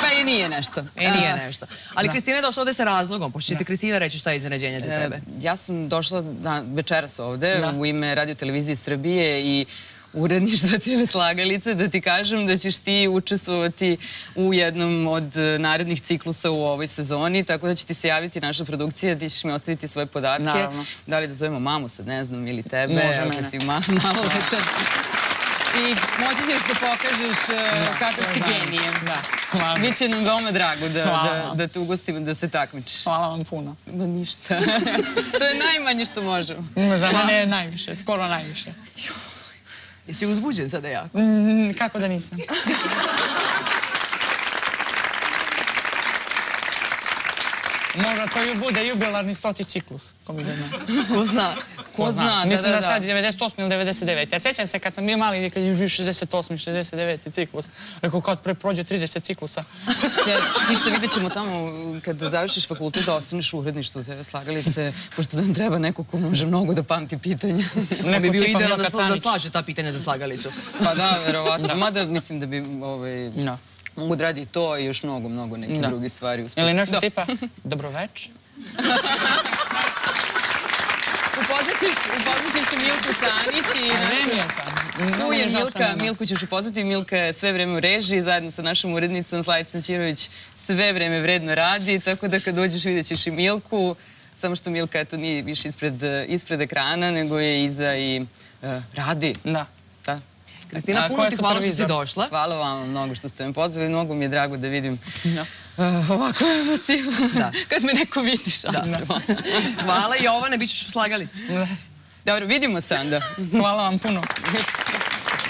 Pa i nije nešto. E, nije nešto. Ali Da. Kristina je došla ovde sa razlogom, pošto će ti Kristina reći šta je iznenađenje za E, tebe. Ja sam došla na, večeras ovde Da. u ime Radio Televizije Srbije i uredništva TV Slagalice da ti kažem da ćeš ti učestvovati u jednom od e, narednih ciklusa u ovoj sezoni, tako da će ti se javiti naša produkcija, ti ćeš mi ostaviti svoje podatke. Naravno. Da li da zovemo mamu sad, ne znam, ili tebe. Može ako mene. si ma-. I moći ćeš da pokažeš e, kakav si genije. Da. Biće nam veoma drago da, da, te ugostimo, da se takmičiš. Hvala vam puno. Ma ništa. to je najmanje što možemo. Za mene je najviše, skoro najviše. Jesi uzbuđen sada jako? Mm, kako da nisam? Možda to ju bude jubilarni stoti ciklus. Ko bi da zna. Ko zna? Ko zna, da, Mislim da, da, da. sad je 98 ili 99. Ja sjećam se kad sam bio mali, kad je bio 68. 69. ciklus. Rekao, kad pre prođe 30 ciklusa. Ja, ništa, vidjet ćemo tamo kad završiš fakultet da ostaneš u uredništvu TV Slagalice, pošto da nam treba neko ko može mnogo da pamti pitanja. On bi bio idealan da, slaže ta pitanja za slagalicu. Pa da, verovatno. Mada mislim da bi ovaj, Da. Mogu da radi to i još mnogo, mnogo neke Da. druge stvari uspjeti. Ili nešto Da. tipa, dobroveč. Upoznaćeš, Milku Canić i našu... Tu je Milka. Milku ćeš upoznati, Milka je sve vreme u režiji, zajedno sa našom urednicom Slavicom Ćirović sve vreme vredno radi, tako da kad dođeš vidjet ćeš i Milku, samo što Milka eto, nije više ispred, ispred ekrana, nego je iza i eh, radi. Da. Da. Kristina, puno ti hvala što si došla. Hvala vam mnogo što ste me pozvali, mnogo mi je drago da vidim eh, ovakvu emociju. Da. kad me neko vidi, šalim se. Hvala Jovane, bit ćeš u slagalici. Dobro, vidimo se onda. Hvala vam puno.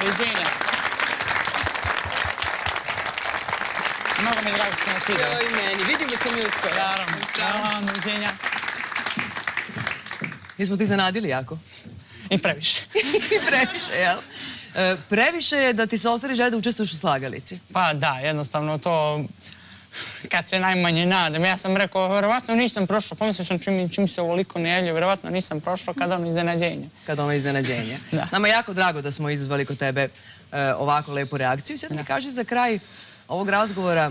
Doviđenja. Mnogo mi je drago što sam vas vidio. Joj, meni. Vidimo se mi uskoro. Naravno. Hvala vam, doviđenja. Nismo ti zanadili jako. I previše. I previše, jel? E, previše je da ti se ostvari želja da učestvuješ u slagalici. Pa da, jednostavno to kad se najmanje nadam. Ja sam rekao, verovatno nisam prošao, pomislio sam čim, čim se ovoliko ne javljaju, verovatno nisam prošao kada ono iznenađenje. Kada ono iznenađenje. Da. Nama je jako drago da smo izazvali kod tebe e, ovako lepu reakciju. Sad mi kaži za kraj ovog razgovora,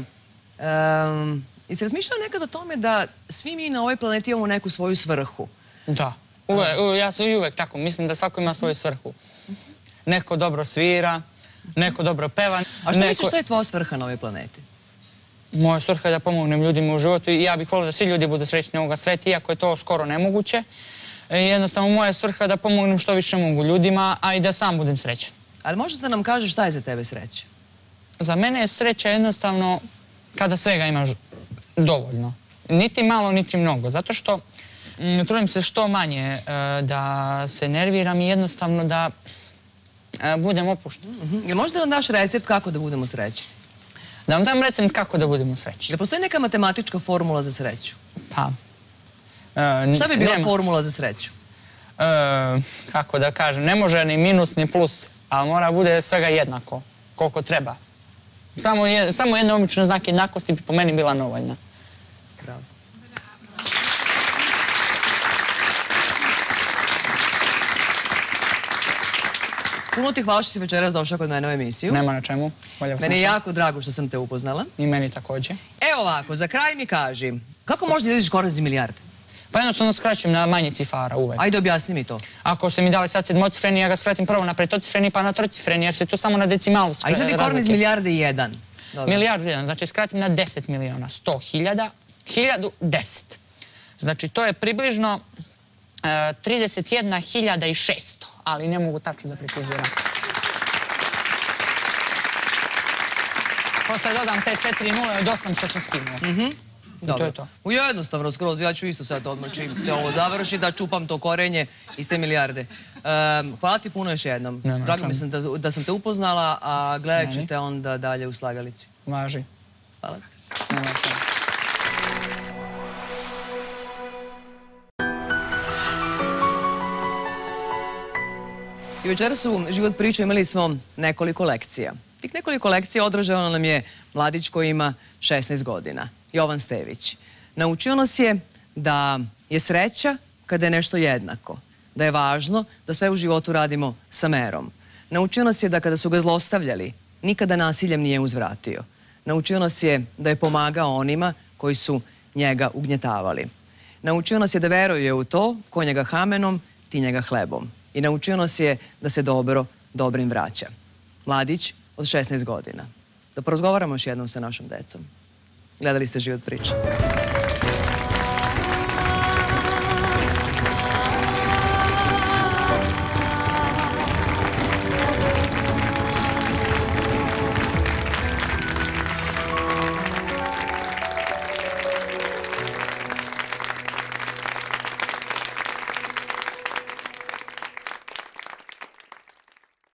um, jesi razmišljala nekad o tome da svi mi na ovoj planeti imamo neku svoju svrhu? Da. U- ja i uvek tako, mislim da svako ima svoju svrhu. Neko dobro svira, neko dobro peva. A što neko... misliš što je tvoja svrha na ovoj planeti? Moja svrha je da pomognem ljudima u životu i ja bih volio da svi ljudi budu srećni ovoga sveta, iako je to skoro nemoguće. E, jednostavno, moja je svrha da pomognem što više mogu ljudima, a i da sam budem srećan. Ali možeš da nam kažeš šta je za tebe sreća? Za mene je sreća jednostavno kada svega imaš dovoljno. Niti malo, niti mnogo. Zato što trudim se što manje e, da se nerviram i jednostavno da e, budem opušten. Jel možeš da nam daš recept kako da budemo srećni? Da vam dam recept kako da budemo srećni. Jel postoji neka matematička formula za sreću? Pa, e, Šta bi bila nema. formula za sreću? E, kako da kažem, ne može ni minus ni plus, ali mora bude svega jednako, koliko treba. Samo, je, samo jedna obična znak jednakosti bi po meni bila dovoljna. Bravo. Puno ti hvala što si večeras došao kod mene u emisiju. Nema na čemu. Bolje Meni je jako drago što sam te upoznala. I meni također. Evo ovako, za kraj mi kaži, kako možeš da ideš korak za milijarde? Pa jednostavno skraćujem na manje cifara uvek. Ajde, objasni mi to. Ako ste mi dali sad sedmocifreni, ja ga skratim prvo na petocifreni pa na trocifreni, jer se to samo na decimalu A izvedi korn iz milijarde i jedan. Dobro. Milijardu jedan, znači skratim na 10 miliona, 100 hiljada, hiljadu, 10. Znači to je približno e, 31.600, ali ne mogu tačno da preciziram. Posle dodam te 4 nule od 8 što sam skinuo. I to je to. U jednostavno skroz, ja ću isto sad odmah čim se ovo završi da čupam to korenje iz te milijarde. Hvala ti puno još jednom. Ne, ne, Drago mi sam da, da sam te upoznala, a gledat ću te onda dalje u slagalici. Važi. Hvala. I večeras u Život priče imali smo nekoliko lekcija. Tih nekoliko lekcija održao nam je mladić koji ima 16 godina, Jovan Stević. Naučio nas je da je sreća kada je nešto jednako, da je važno da sve u životu radimo sa merom. Naučio nas je da kada su ga zlostavljali, nikada nasiljem nije uzvratio. Naučio nas je da je pomagao onima koji su njega ugnjetavali. Naučio nas je da veruje u to, ko njega hamenom, ti njega hlebom. I naučio nas je da se dobro dobrim vraća. Mladić od 16 godina. Da porozgovaramo još jednom sa našom decom. Gledali ste život priče.